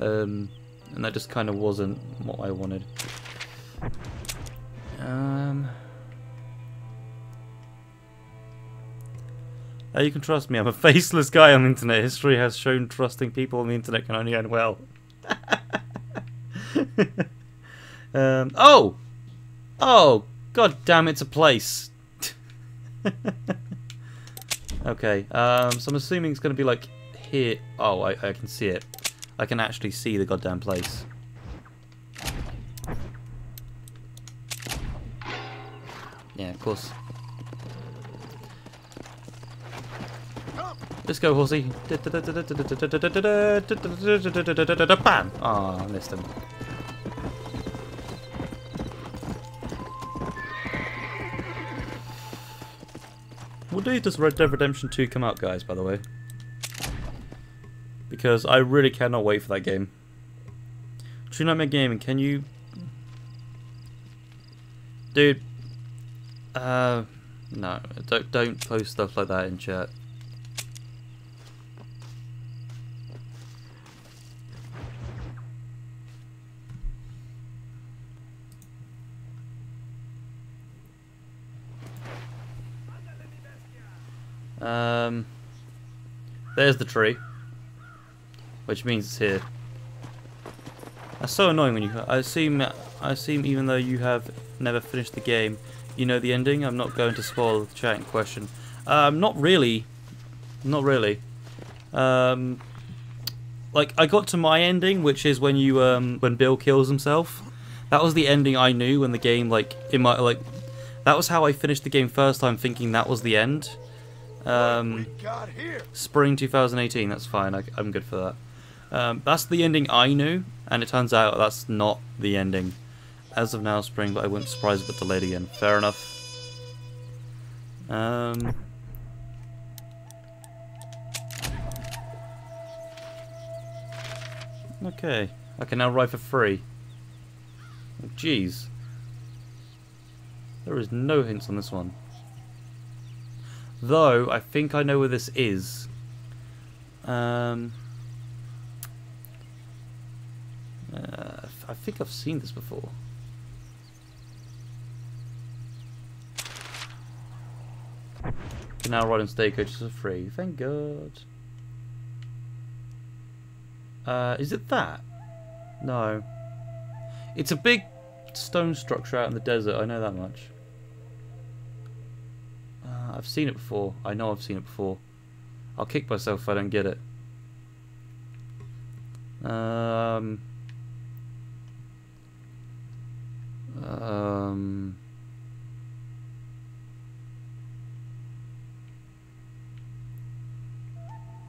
um, and that just kind of wasn't what I wanted. Um. You can trust me. I'm a [LAUGHS] faceless guy on the internet. History has shown trusting people on the internet can only end well. [LAUGHS] um, oh! Oh! God damn, it's a place. Okay, um, so I'm assuming it's going to be like here. Oh, I, I can see it. I can actually see the goddamn place. Yeah, of course. Let's go, horsey. Bam! Oh, I missed him. What day does Red Dead Redemption 2 come out, guys, by the way? Because I really cannot wait for that game. True Nightmare Gaming, can you... Dude. Uh, no, don't, don't post stuff like that in chat. Um, there's the tree, which means it's here. That's so annoying when you. I assume. I assume even though you have never finished the game, you know the ending. I'm not going to spoil the chat in question. Um, not really. Not really. Um, like I got to my ending, which is when you um when Bill kills himself. That was the ending I knew when the game like in my like that was how I finished the game first time, thinking that was the end. Um, spring 2018. That's fine. I, I'm good for that. Um, that's the ending I knew, and it turns out that's not the ending. As of now, spring, but I wouldn't surprise surprised if it's delayed again. Fair enough. Um, okay, I can now ride for free. Oh, Jeez. There is no hints on this one. Though, I think I know where this is. Um, uh, I think I've seen this before. Now ride stagecoaches for free. Thank God. Uh, is it that? No. It's a big stone structure out in the desert. I know that much. Uh, I've seen it before. I know I've seen it before. I'll kick myself if I don't get it. Um. Um.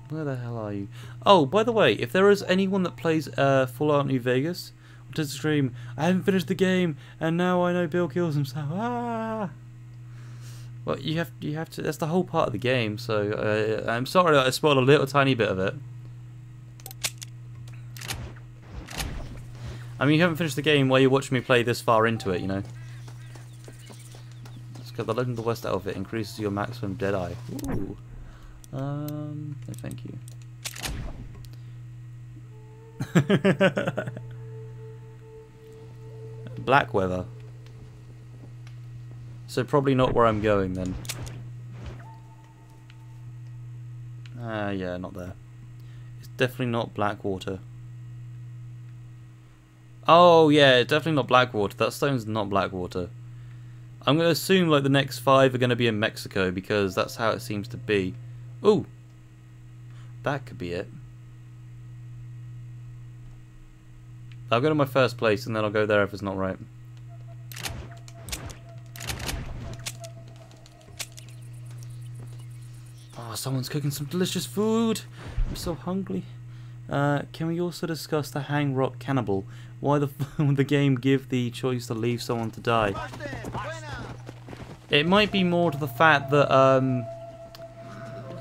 Where the hell are you? Oh, by the way, if there is anyone that plays uh, Fallout New Vegas, does scream, I haven't finished the game, and now I know Bill kills himself. Ah! Well, you have you have to. That's the whole part of the game. So uh, I'm sorry I spoiled a little tiny bit of it. I mean, you haven't finished the game while you're watching me play this far into it, you know. Let's go. The Legend of the West outfit increases your maximum Deadeye. Ooh. Um. No, thank you. [LAUGHS] Blackwater. So probably not where I'm going then. Ah, yeah, not there. It's definitely not Blackwater. Oh, yeah, definitely not Blackwater. That stone's not Blackwater. I'm going to assume like the next five are going to be in Mexico because that's how it seems to be. Ooh. That could be it. I'll go to my first place and then I'll go there if it's not right. Someone's cooking some delicious food. I'm so hungry. Uh, can we also discuss the Hang Rock Cannibal? Why the [LAUGHS] would the game give the choice to leave someone to die? It might be more to the fact that um.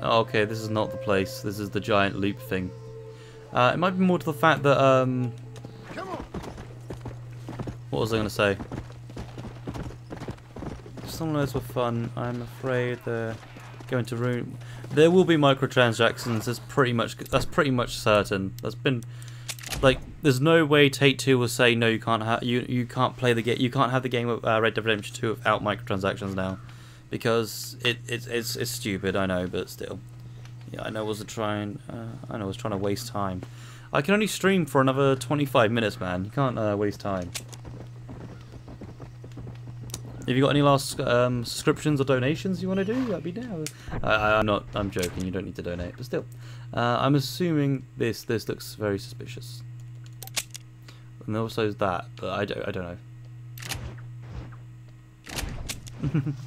oh, okay, this is not the place. This is the giant loop thing. Uh, it might be more to the fact that um. What was I going to say? Some of those were fun. I'm afraid they're going to ruin. There will be microtransactions. That's pretty much. That's pretty much certain. That's been like. There's no way Take Two will say no. You can't have. You you can't play the game. You can't have the game of uh, Red Dead Redemption Two without microtransactions now, because it it's it's it's stupid. I know, but still. Yeah, I know. I was trying. Uh, I know. I was trying to waste time. I can only stream for another 25 minutes, man. You can't uh, waste time. Have you got any last um, subscriptions or donations you want to do? That'd be down. I, I'm not. I'm joking. You don't need to donate, but still, uh, I'm assuming this this looks very suspicious. And also that, but I don't. I don't know. [LAUGHS]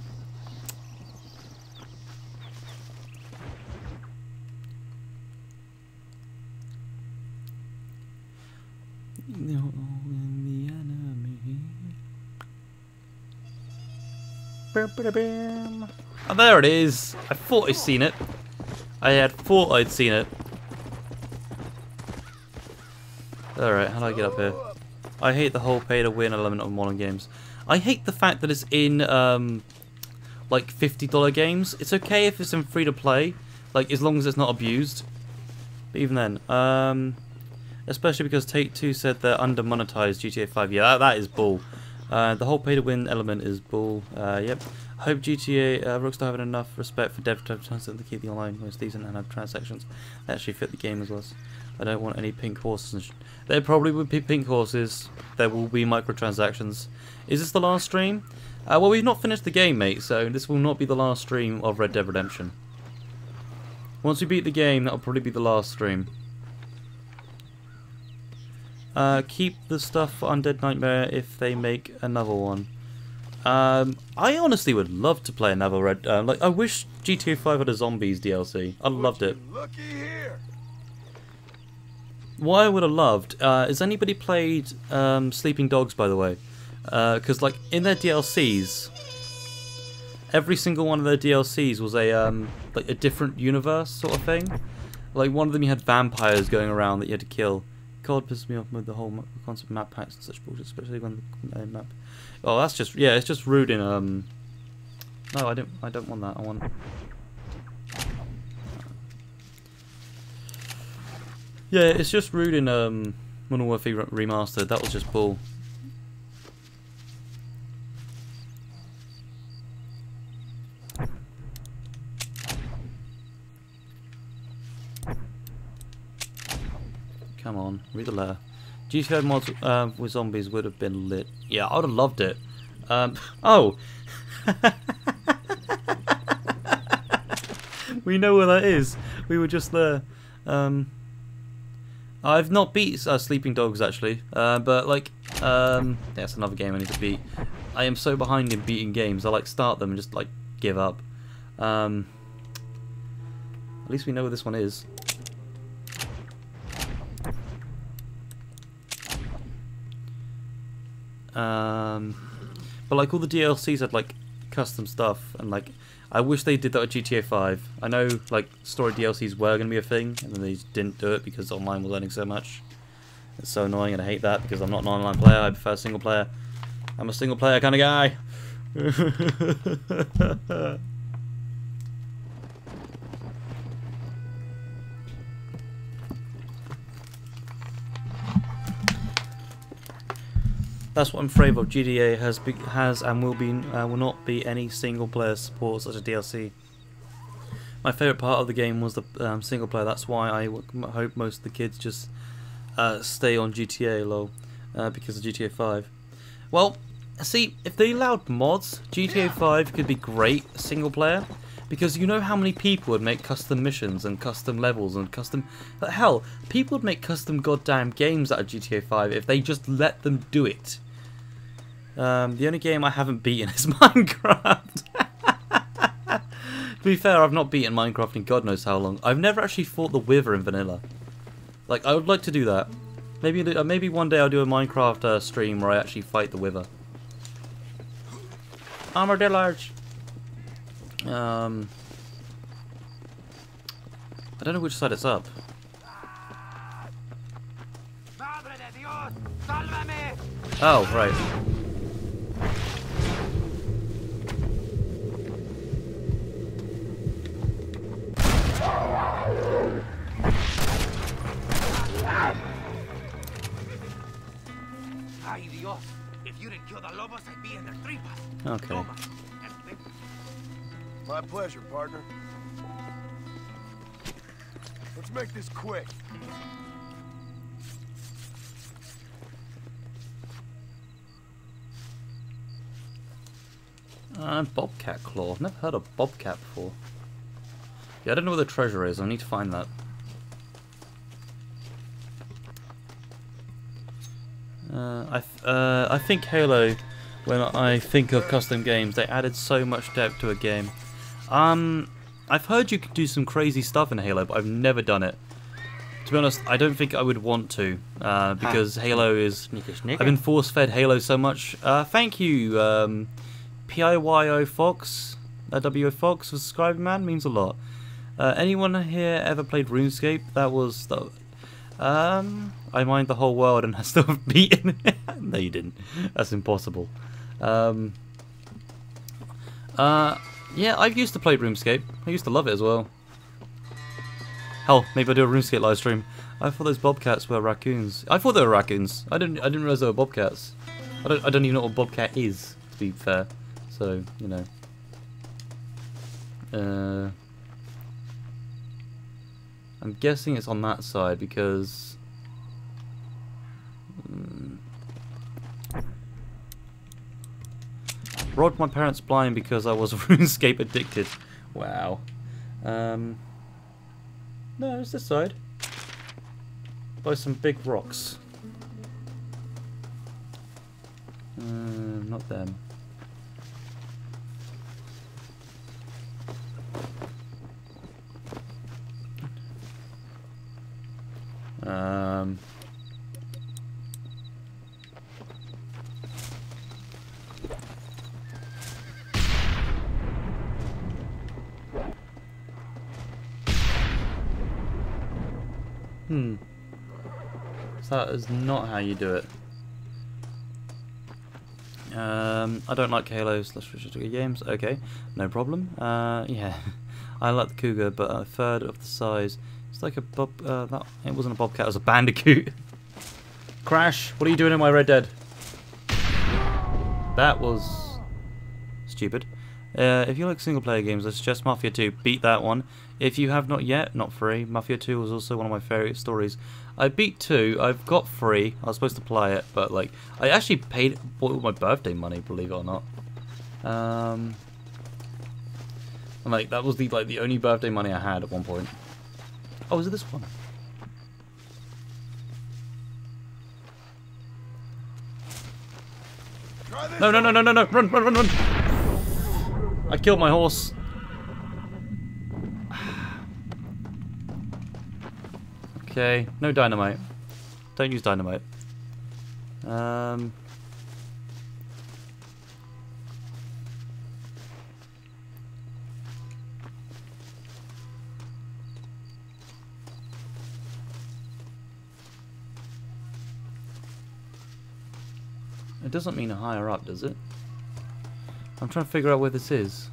[LAUGHS] Oh, there it is. I thought I'd seen it. I had thought I'd seen it. Alright, how do I get up here? I hate the whole pay to win element of modern games. I hate the fact that it's in um like $50 games. It's okay if it's in free to play, like as long as it's not abused. But even then, um especially because Take Two said they're under monetized GTA 5. Yeah, that, that is bull. Uh, the whole pay to win element is bull. Uh, yep. Hope GTA uh, Rockstar having enough respect for dev to to keep the online most decent and have transactions that actually fit the game as well. I don't want any pink horses. There probably would be pink horses. There will be microtransactions. Is this the last stream? Uh, well, we've not finished the game, mate. So this will not be the last stream of Red Dead Redemption. Once we beat the game, that'll probably be the last stream. Uh, keep the stuff for Undead Nightmare if they make another one. Um, I honestly would love to play another Red. Uh, like, I wish GTA 5 had a zombies DLC. I loved it. What I would have loved. Uh, has anybody played um, Sleeping Dogs, by the way? Because, like, in their DLCs, every single one of their DLCs was a um, like a different universe sort of thing. Like one of them, you had vampires going around that you had to kill. God pisses me off with the whole concept of map packs and such bullshit, especially when the uh, map. Oh, that's just yeah, it's just rude in um. No, I don't. I don't want that. I want. Yeah, it's just rude in um Modern Warfare Re- Remastered. That was just bull. Come on, read the letter. GTA mods uh, with zombies would have been lit. Yeah, I would have loved it. Um, [LAUGHS] oh! [LAUGHS] we know where that is. We were just there. Um, I've not beat uh, Sleeping Dogs actually, uh, but like, um, that's another game I need to beat. I am so behind in beating games. I like start them and just like give up. Um, at least we know where this one is. Um, but like all the DLCs had like custom stuff, and like I wish they did that with GTA 5. I know like story DLCs were going to be a thing, and then they didn't do it because online was earning so much. It's so annoying, and I hate that because I'm not an online player. I prefer single player. I'm a single player kind of guy. [LAUGHS] That's what I'm afraid of. GTA has be, has and will be uh, will not be any single player support such a DLC. My favourite part of the game was the um, single player. That's why I hope most of the kids just uh, stay on GTA, lol, uh, because of GTA 5. Well, see, if they allowed mods, GTA 5 could be great single player. Because you know how many people would make custom missions and custom levels and custom. But hell, people would make custom goddamn games out of GTA 5 if they just let them do it. Um, the only game I haven't beaten [LAUGHS] is Minecraft. to be fair, I've not beaten Minecraft in God knows how long. I've never actually fought the Wither in vanilla. Like, I would like to do that. Maybe uh, maybe one day I'll do a Minecraft uh, stream where I actually fight the Wither. Armadillos! Um, I don't know which side it's up. Oh, right. Okay. Toma. And ven- My pleasure, partner. Let's make this quick. Uh, Bobcat Claw. Never heard of Bobcat before. Yeah, I don't know where the treasure is. I need to find that. Uh, I uh, I think Halo. When I think of custom games, they added so much depth to a game. Um, I've heard you could do some crazy stuff in Halo, but I've never done it. To be honest, I don't think I would want to, uh, because Halo is. I've been force fed Halo so much. Uh, thank you, um, PIYO Fox, uh, WO Fox for subscribing, man. Means a lot. Uh, anyone here ever played RuneScape? That was the. Um, I mined the whole world and [LAUGHS] I still have beaten it. [LAUGHS] no, you didn't. That's impossible. Um, uh, yeah, I've used to play RuneScape. I used to love it as well. Hell, maybe I'll do a RuneScape live stream. I thought those bobcats were raccoons. I thought they were raccoons. I didn't. I didn't realize they were bobcats. I don't. I don't even know what a bobcat is. To be fair, so you know. Uh, I'm guessing it's on that side because. Mm. Robbed my parents blind because I was [LAUGHS] RuneScape addicted. Wow. Um. No, it's this side. By some big rocks. Uh, not them. Um. Hmm. That is not how you do it. Um, I don't like Halo slash Visual games. Okay, no problem. Uh, yeah, [LAUGHS] I like the Cougar, but a third of the size. It's like a bob. Uh, that it wasn't a bobcat. It was a bandicoot. Crash! What are you doing in my Red Dead? That was stupid. Uh, if you like single player games, I suggest Mafia 2. Beat that one. If you have not yet, not free. Mafia 2 was also one of my favourite stories. I beat 2. I've got free. I was supposed to play it, but like I actually paid bought my birthday money, believe it or not. Um, and like that was the like the only birthday money I had at one point. Oh, is it this one? No, no, no, no, no, no! Run, run, run, run! I killed my horse. [SIGHS] Okay, no dynamite. Don't use dynamite. Um. It doesn't mean a higher up, does it? I'm trying to figure out where this is.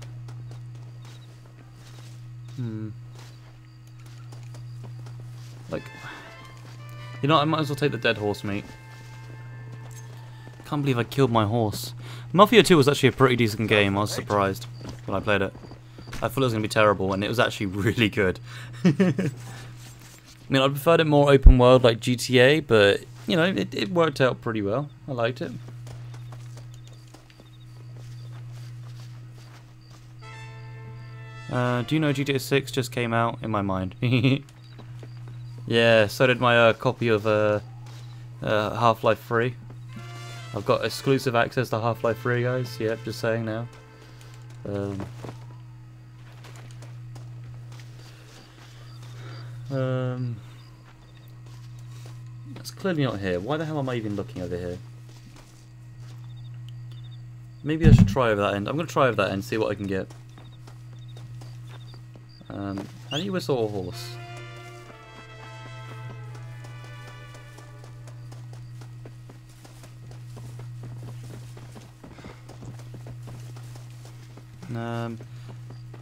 Hmm. Like, you know, I might as well take the dead horse, mate. Can't believe I killed my horse. Mafia 2 was actually a pretty decent game. I was surprised when I played it. I thought it was going to be terrible, and it was actually [LAUGHS] really good. I mean, I preferred it more open world like GTA, but, you know, it, it worked out pretty well. I liked it. Uh, do you know GTA 6 just came out in my mind? [LAUGHS] yeah, so did my uh, copy of uh, uh, Half-Life 3. I've got exclusive access to Half-Life 3, guys. Yep, just saying now. Um, um, it's clearly not here. Why the hell am I even looking over here? Maybe I should try over that end. I'm going to try over that end, see what I can get. Um, how do you whistle a horse? Um,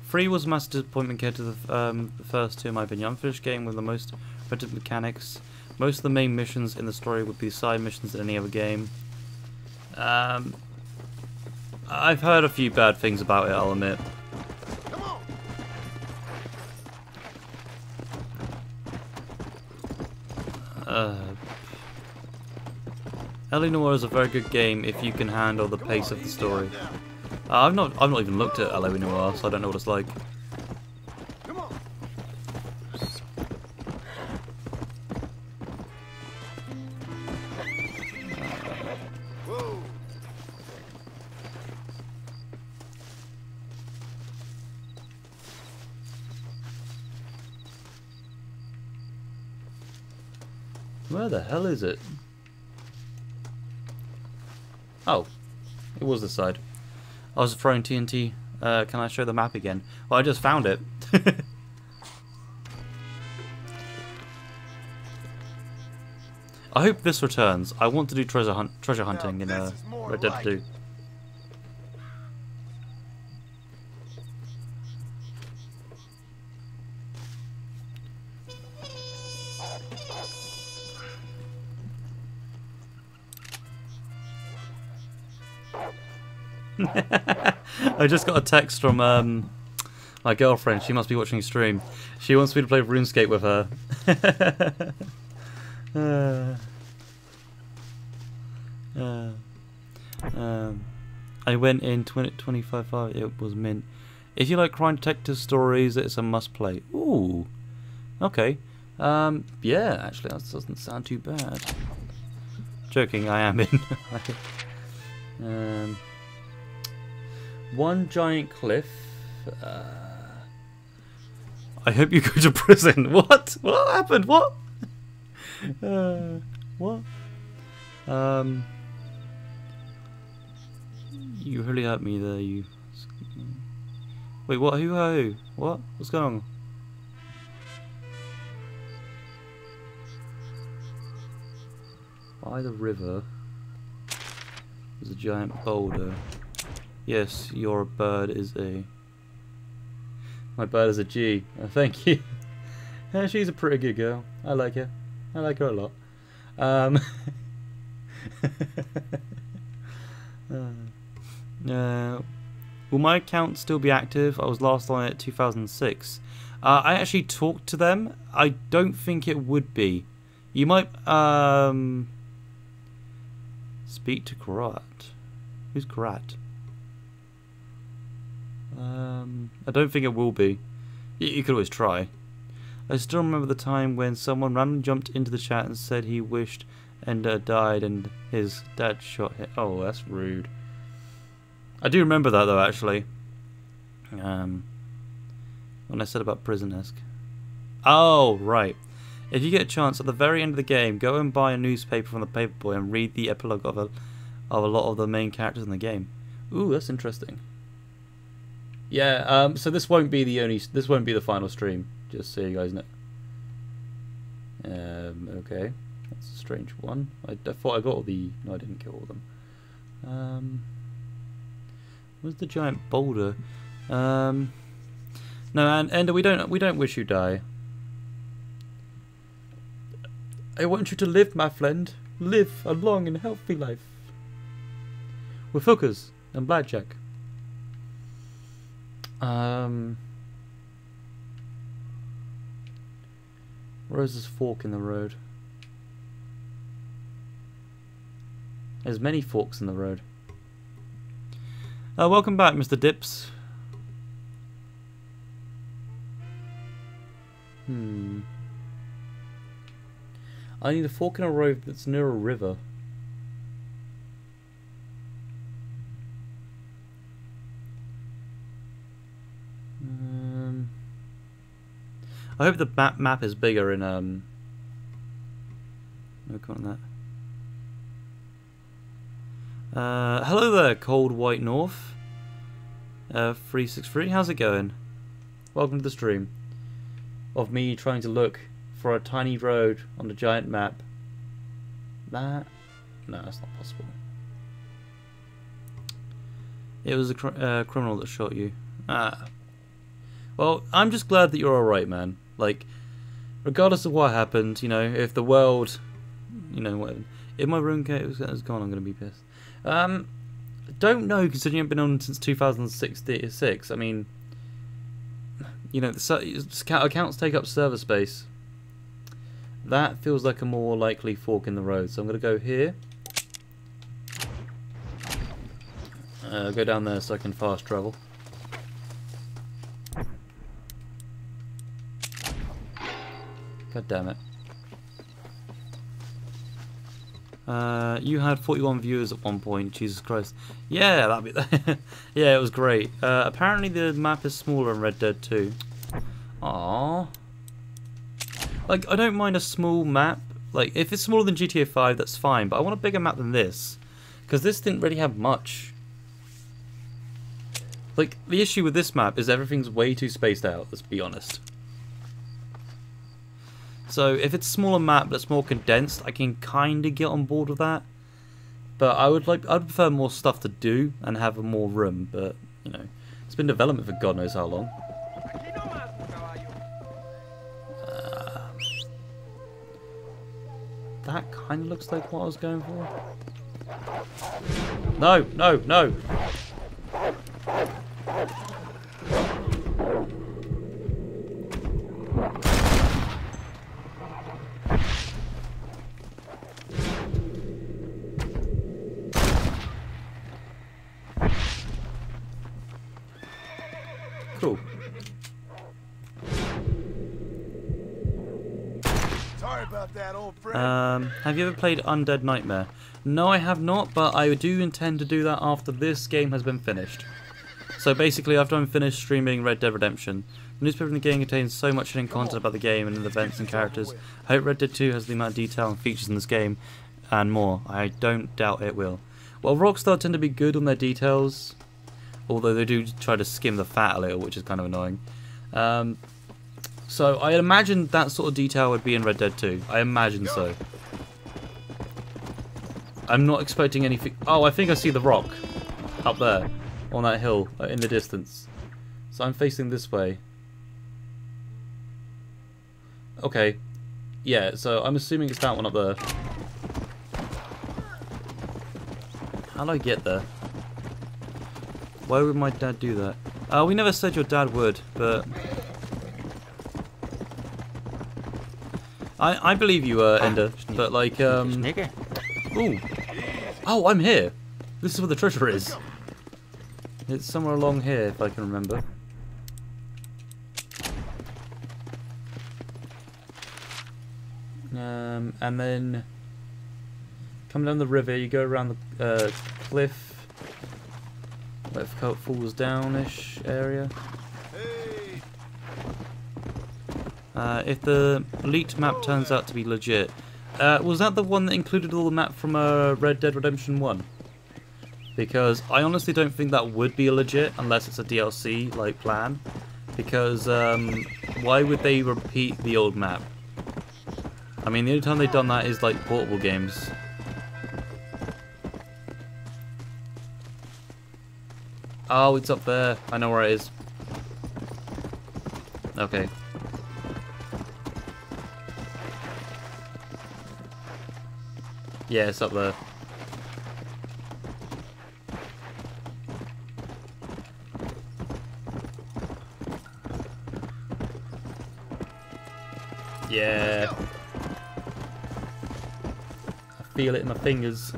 Free was a massive disappointment compared to the, um, the first two, in my opinion. Unfinished game with the most repetitive mechanics. Most of the main missions in the story would be side missions in any other game. Um, I've heard a few bad things about it, I'll admit. Noire is a very good game if you can handle the pace of the story. Uh, I've not I've not even looked at. Noire, so I don't know what it's like. Where the hell is it? Oh, it was this side. I was throwing TNT. Uh, can I show the map again? Well, I just found it. [LAUGHS] I hope this returns. I want to do treasure hunt, treasure hunting in uh, Red Dead 2. [LAUGHS] I just got a text from um, my girlfriend. She must be watching stream. She wants me to play RuneScape with her. [LAUGHS] uh, uh, um, I went in 20, 25 It was mint. If you like crime detective stories, it's a must play. Ooh, Okay. Um, yeah, actually, that doesn't sound too bad. Joking, I am in. [LAUGHS] um, one giant cliff. Uh, I hope you go to prison. [LAUGHS] What? What happened? What? [LAUGHS] Uh, what? Um, you really hurt me there. You. Wait, what? Who? Who? What? What's going on? By the river, there's a giant boulder. Yes, your bird is a. My bird is a G. Uh, thank you. [LAUGHS] Yeah, she's a pretty good girl. I like her. I like her a lot. Um, [LAUGHS] uh, uh, will my account still be active? I was last on it 2006. Uh, I actually talked to them. I don't think it would be. You might um, speak to Karat. Who's Karat? Um, I don't think it will be. You, you could always try. I still remember the time when someone randomly jumped into the chat and said he wished Ender died and his dad shot him. Oh, that's rude. I do remember that though, actually. Um, when I said about prison-esque. Oh, right. If you get a chance, at the very end of the game, go and buy a newspaper from the Paperboy and read the epilogue of a, of a lot of the main characters in the game. Ooh, that's interesting. Yeah, um, so this won't be the only, this won't be the final stream, just so you guys know. Um, okay, that's a strange one. I, I thought I got all the, no I didn't kill all of them. Um, where's the giant boulder? Um, no, and Ender, we don't, we don't wish you die. I want you to live, my friend. Live a long and healthy life. With hookers and blackjack. Um, this fork in the road? There's many forks in the road. Uh, welcome back, Mr. Dips. Hmm. I need a fork in a road that's near a river. I hope the map map is bigger in um. No comment on that. Uh, hello there, Cold White North. Uh, three six three. How's it going? Welcome to the stream. Of me trying to look for a tiny road on the giant map. That no, that's not possible. It was a cr uh, criminal that shot you. Ah. Well, I'm just glad that you're alright, man. Like, regardless of what happened, you know, if the world, you know, what, if my room is gone, I'm going to be pissed. Um, don't know, considering you've been on since 2006. I mean, you know, accounts take up server space. That feels like a more likely fork in the road. So I'm going to go here. Uh, go down there so I can fast travel. God damn it. Uh, you had 41 viewers at one point. Jesus Christ. Yeah, that'd be. [LAUGHS] yeah, it was great. Uh, apparently the map is smaller in Red Dead 2. Aww. Like, I don't mind a small map. Like, if it's smaller than GTA 5, that's fine. But I want a bigger map than this. Because this didn't really have much. Like, the issue with this map is everything's way too spaced out, let's be honest. So, if it's a smaller map that's more condensed, I can kind of get on board with that. But I would like, I'd prefer more stuff to do and have more room. But, you know, it's been development for God knows how long. Uh, that kind of looks like what I was going for. No, no, no. Cool. off that old friend. Um, have you ever played Undead Nightmare? No, I have not, but I do intend to do that after this game has been finished. So basically, after I'm finished streaming Red Dead Redemption, the newspaper in the game contains so much hidden content about the game and the events and characters. I hope Red Dead 2 has the amount of detail and features in this game, and more. I don't doubt it will. Well, Rockstar tend to be good on their details, although they do try to skim the fat a little, which is kind of annoying. Um, so I imagine that sort of detail would be in Red Dead 2. I imagine so. I'm not expecting anything. Oh, I think I see the rock up there on that hill uh, in the distance. So I'm facing this way. Okay. Yeah, so I'm assuming it's that one up there. How do I get there? Why would my dad do that? Uh, we never said your dad would, but... I, I believe you, uh, Ender, but like, um... Ooh. Oh, I'm here! This is where the treasure is. It's somewhere along here, if I can remember. Um, and then... Come down the river, you go around the uh, cliff. Where it falls down-ish area. Uh, if the leaked map turns out to be legit. Uh, was that the one that included all the map from uh, Red Dead Redemption 1? Because I honestly don't think that would be legit unless it's a DLC like plan. Because um, why would they repeat the old map? I mean, the only time they've done that is like portable games. Oh, it's up there. I know where it is. Okay. Yeah, it's up there. Yeah. I feel it in my fingers.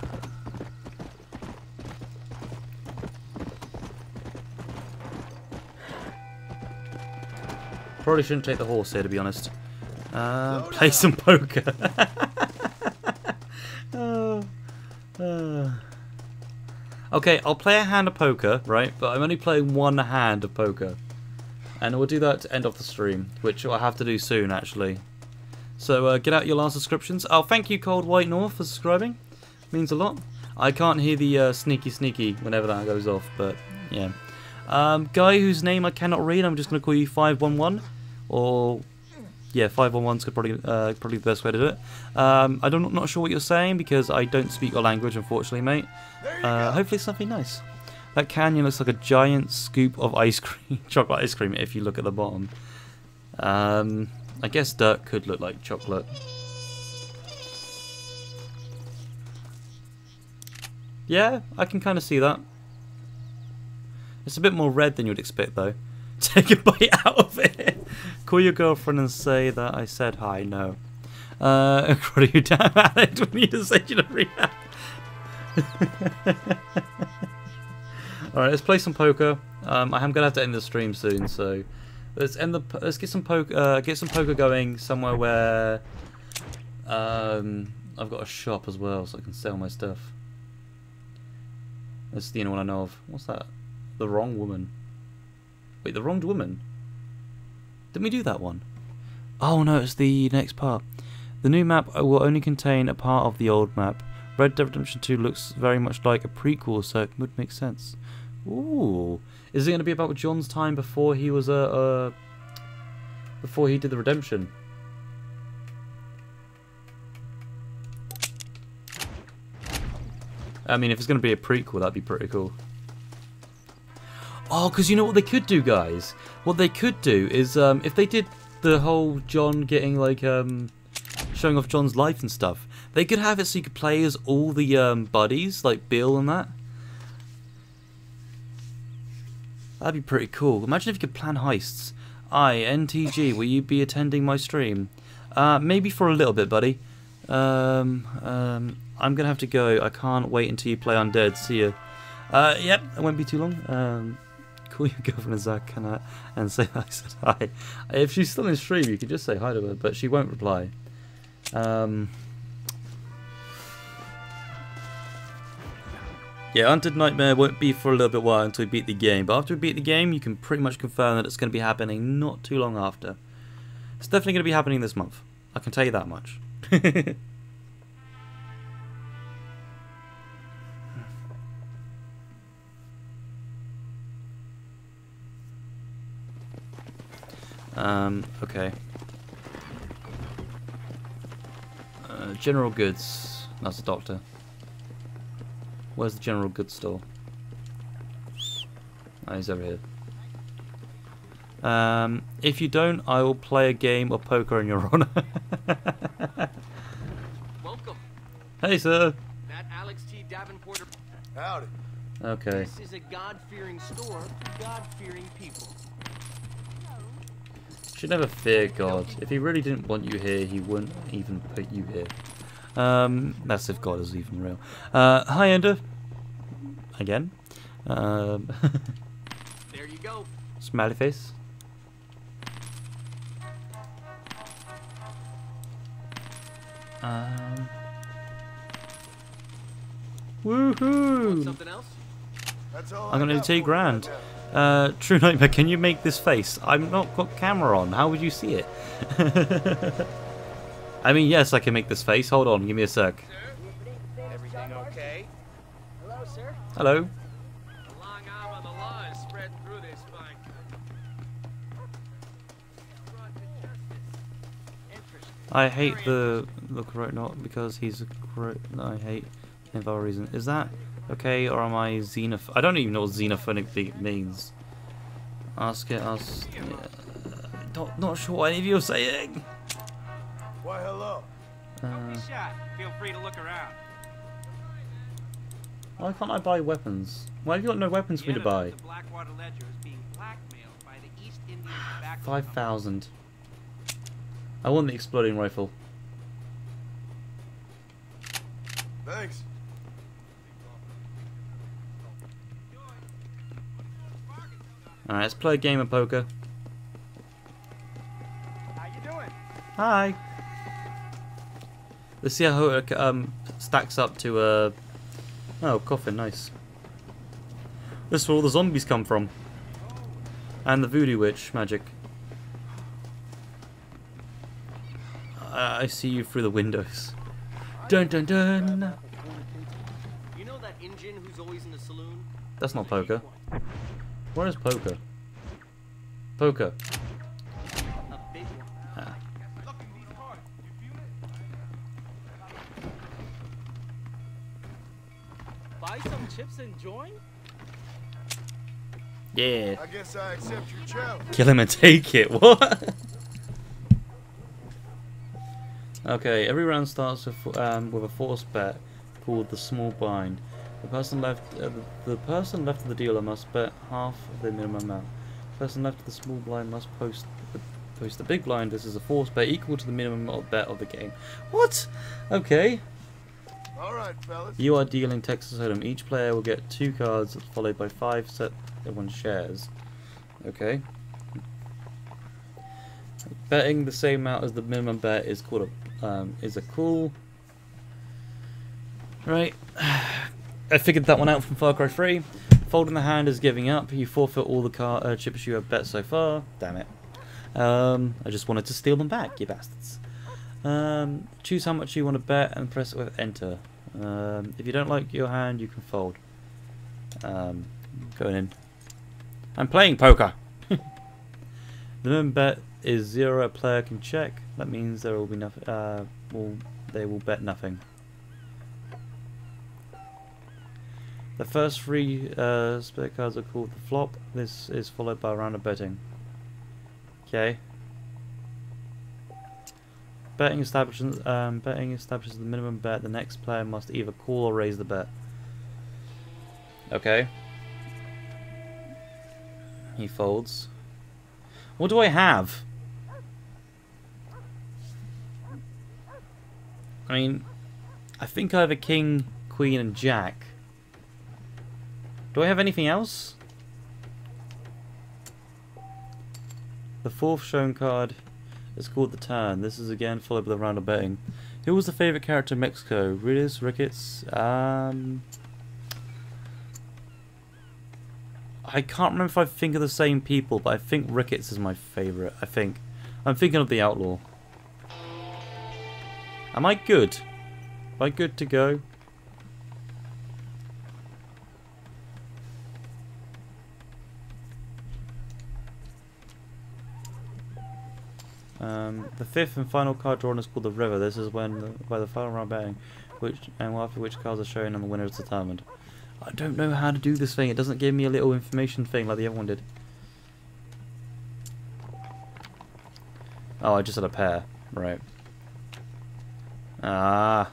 Probably shouldn't take the horse here, to be honest. Uh, play some poker. Oh, [LAUGHS] uh. Okay, I'll play a hand of poker, right? But I'm only playing one hand of poker. And we'll do that to end off the stream, which I'll have to do soon, actually. So uh, get out your last subscriptions. Oh, thank you, Cold White North, for subscribing. Means a lot. I can't hear the uh, sneaky sneaky whenever that goes off, but yeah. Um, guy whose name I cannot read, I'm just going to call you 511. Or, yeah, 511's probably, uh, probably be the best way to do it. Um, I don't, not sure what you're saying because I don't speak your language, unfortunately, mate. Uh, hopefully something nice. That canyon looks like a giant scoop of ice cream, [LAUGHS] chocolate ice cream, if you look at the bottom. Um, I guess dirt could look like chocolate. Yeah, I can kind of see that. It's a bit more red than you'd expect, though. [LAUGHS] Take a bite out of it. Call your girlfriend and say that I said hi. No. Uh, [LAUGHS] what are you damn [LAUGHS] Alex? We need to send you. Alright, let's play some poker. Um, I am gonna have to end the stream soon, so let's end the let's get some poker uh, get some poker going somewhere where um, I've got a shop as well, so I can sell my stuff. That's the only one I know of. What's that? The wrong woman. Wait, the wronged woman. Didn't we do that one? Oh no, it's the next part. The new map will only contain a part of the old map. Red Dead Redemption 2 looks very much like a prequel, so it would make sense. Ooh, is it going to be about John's time before he was a uh, uh, before he did the redemption? I mean, if it's going to be a prequel, that'd be pretty cool. Oh, because you know what they could do, guys? What they could do is, um, if they did the whole John getting, like, um, showing off John's life and stuff, they could have it so you could play as all the um, buddies, like Bill and that. That'd be pretty cool. Imagine if you could plan heists. I, NTG, will you be attending my stream? Uh, maybe for a little bit, buddy. Um, um, I'm gonna have to go. I can't wait until you play Undead. See ya. Uh, yep, it won't be too long. Um, call your [LAUGHS] girlfriend Zach and, uh, and say [LAUGHS] I said hi. If she's still in stream, you could just say hi to her, but she won't reply. Um, yeah, Undead Nightmare won't be for a little bit while until we beat the game. But after we beat the game, you can pretty much confirm that it's going to be happening not too long after. It's definitely going to be happening this month. I can tell you that much. [LAUGHS] um, okay. Uh, general goods. That's the doctor. Where's the general goods store? Oh, he's over here. Um, if you don't, I will play a game of poker in your [LAUGHS] honor. Welcome. hey, sir. That Alex T. Davenport. Howdy. Okay. This is a God-fearing store for God-fearing people. Should never fear God. If he really didn't want you here, he wouldn't even put you here. Um, that's if God is even real. Uh, hi, Ender. Again. Um, [LAUGHS] There you go. smiley face. Um. Woohoo! Something else? That's all I'm gonna do take for you grand. Right Uh, True Nightmare, can you make this face? I'm not got camera on. How would you see it? [LAUGHS] I mean, yes, I can make this face. Hold on, give me a sec. Everything okay? Hello, sir. Hello. The long arm of the law is spread through this fine. I hate the look right now because he's a great. No, I hate him for a reason. Is that okay, or am I xenoph? I don't even know what xenophonic means. Ask it. Ask. Yeah. Not not sure what any of you are saying. Why, hello. Uh, Shot. Feel free to look around. why can't I buy weapons? Why have you got no weapons for me to buy? Blackwater Ledger being blackmailed by the East Indian Five thousand. I want the exploding rifle. Thanks. Alright, let's play a game of poker. How you doing? Hi. Let's see how it um, stacks up to uh Oh, coffin, nice. This is where all the zombies come from. And the voodoo witch magic. I I see you through the windows. Dun dun dun. You know that Indian who's always in the saloon? That's not poker. Where is poker? Poker. A big one. Ah. Buy some chips and join? Yeah. I guess I accept your challenge. Kill him and take it. [LAUGHS] What? okay, every round starts with um, with a force bet called the small blind. The person left, uh, the, the person left of the dealer must bet half of the minimum amount. The person left of the small blind must post the, post the big blind. This is a force bet equal to the minimum of bet of the game. What? Okay. All right, fellas. You are dealing Texas Hold'em. Each player will get two cards, followed by five set everyone shares. Okay. Betting the same amount as the minimum bet is called a um, is a cool. Right. [SIGHS] I figured that one out from Far Cry 3. Folding the hand is giving up. You forfeit all the car uh, chips you have bet so far. Damn it. Um, I just wanted to steal them back, you bastards. Um, choose how much you want to bet and press it with enter. Um, if you don't like your hand, you can fold. Um, going in. I'm playing poker. [LAUGHS] the minimum bet is zero. A player can check. That means there will be nothing. Uh, will they will bet nothing. The first three uh, split cards are called the flop. This is followed by a round of betting. Okay. Betting establishes um, betting establishes the minimum bet. The next player must either call or raise the bet. Okay. He folds. What do I have? I mean, I think I have a king, queen, and jack. Do I have anything else? The fourth shown card is called The Turn. This is again followed by the round of betting. Who was the favourite character in Mexico? Riddis, Ricketts? Um, I can't remember if I think of the same people, but I think Ricketts is my favourite. I think. I'm thinking of the Outlaw. Am I good? Am I good to go? Um, the fifth and final card drawn is called the River. This is when the, by the final round betting, which and after which cards are shown and the winner is determined. I don't know how to do this thing. It doesn't give me a little information thing like the other one did. Oh, I just had a pair. Right. Ah.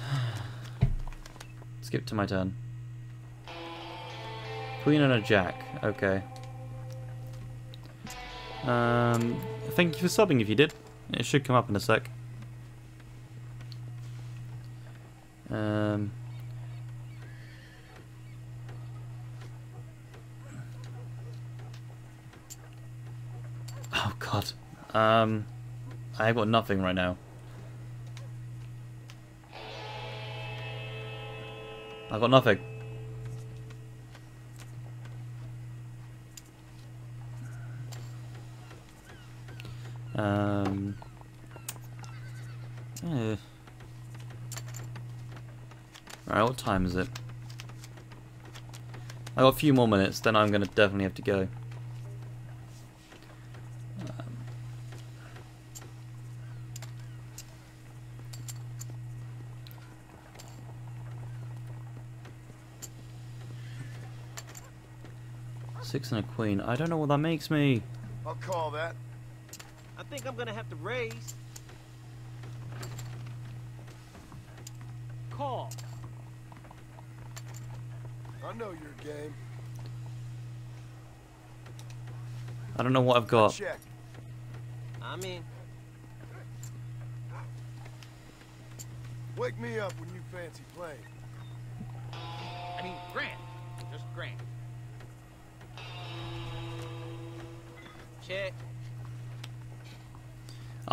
[SIGHS] Skip to my turn. Queen and a jack. Okay. Um, thank you for subbing if you did. It should come up in a sec. Um, oh god. Um, I've got nothing right now. I've got nothing. Um. Alright, what time is it? I got a few more minutes, then I'm gonna definitely have to go. Six and a queen. I don't know what that makes me. I'll call that. I think I'm gonna have to raise. Call. I know your game. I don't know what I've got. Check. I'm in. Wake me up when you fancy playing. I mean, Grant. Just Grant. Check.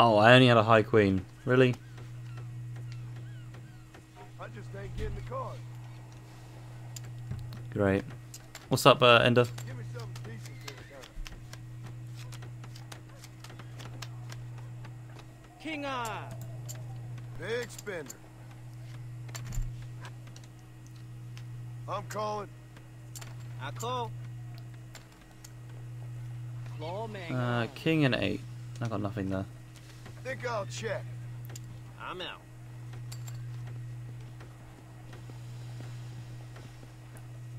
Oh, I only had a high queen. Really? I just ain't getting the card. Great. What's up, uh, Ender? Give me something decent this. King Eye. Big spender. I'm calling. I call. Claw man. Uh, king and eight. I got nothing there. I think I'll check. I'm out.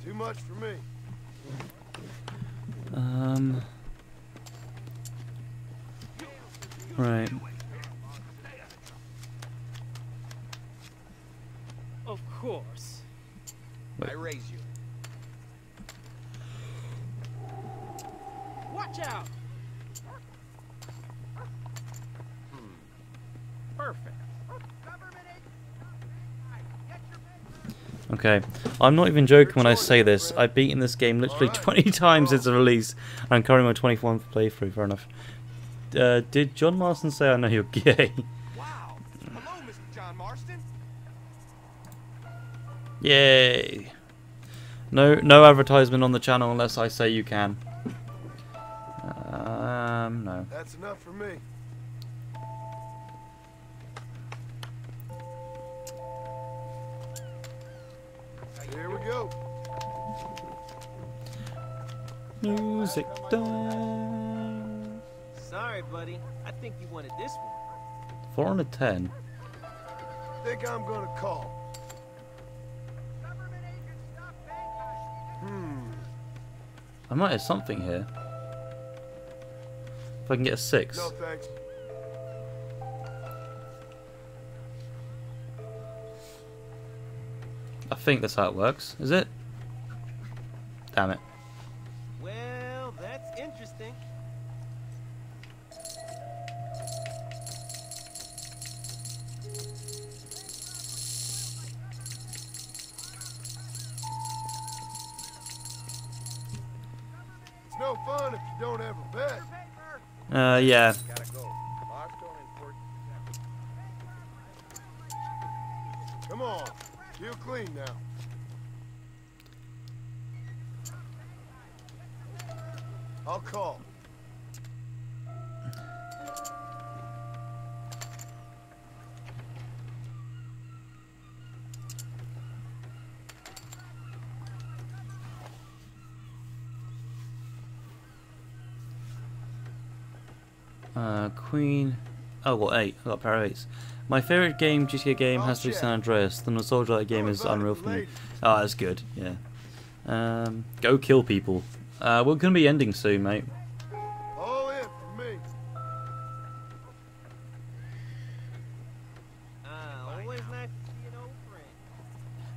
Too much for me. Um. Right. Of course. Wait. I raise you. Watch out. Perfect. Okay. I'm not even joking when I say this. I've beaten this game literally [LAUGHS] 20 times since the release. I'm currently my 21st playthrough, fair enough. Uh, did John Marston say I know you're gay? Wow. Hello, Mr. John Marston. Yay! No, no advertisement on the channel unless I say you can. Um, no. That's enough for me. Music time. Sorry, buddy. I think you wanted this one. Four on a ten. Think I'm gonna call. Hmm. I might have something here. If I can get a six. No thanks. I think that's how it works. Is it? Damn it. Yeah. Oh, got eight. I got a pair of eights. My favorite game, GTA game, has to be San Andreas. The nostalgia game is unreal for me. Oh, that's good. Yeah. Um, go kill people. Uh, we're gonna be ending soon, mate. All in for me. Ah, always nice to see an old friend.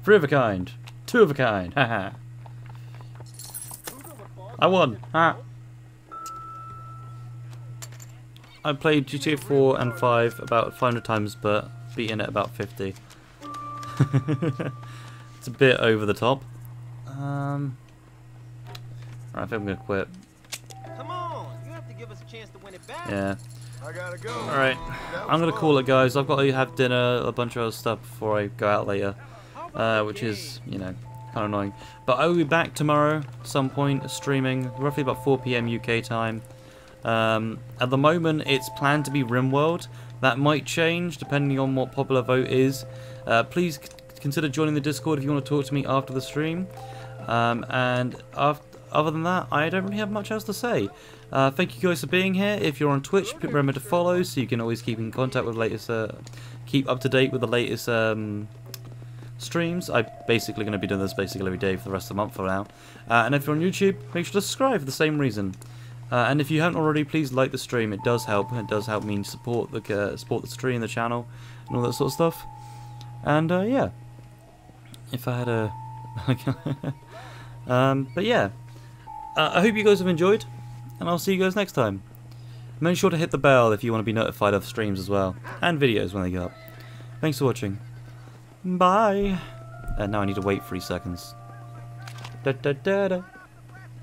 Three of a kind. Two of a kind. [LAUGHS] Haha. I won. Ha. I played GTA 4 and 5 about 500 times, but beaten it about 50. [LAUGHS] it's a bit over the top. Um, I think I'm gonna quit. Come on, you have to give us a chance to win it back. Yeah. I gotta go. Alright, I'm gonna call it, guys. I've got to have dinner, a bunch of other stuff before I go out later, uh, which is, you know, kind of annoying. But I will be back tomorrow, some point, streaming, roughly about 4 p.m. UK time. Um, at the moment, it's planned to be RimWorld. That might change depending on what popular vote is. Uh, please consider joining the Discord if you want to talk to me after the stream. Um, and after, other than that, I don't really have much else to say. Uh, thank you guys for being here. If you're on Twitch, remember to follow so you can always keep in contact with latest, uh, keep up to date with the latest um, streams. I'm basically going to be doing this basically every day for the rest of the month for now. Uh, and if you're on YouTube, make sure to subscribe for the same reason. Uh, and if you haven't already, please like the stream. It does help. It does help me support the uh, support the stream, the channel, and all that sort of stuff. And uh, yeah, if I had a, [LAUGHS] um, but yeah, uh, I hope you guys have enjoyed, and I'll see you guys next time. Make sure to hit the bell if you want to be notified of streams as well, and videos when they go up. Thanks for watching. Bye. And now I need to wait three seconds. Da da da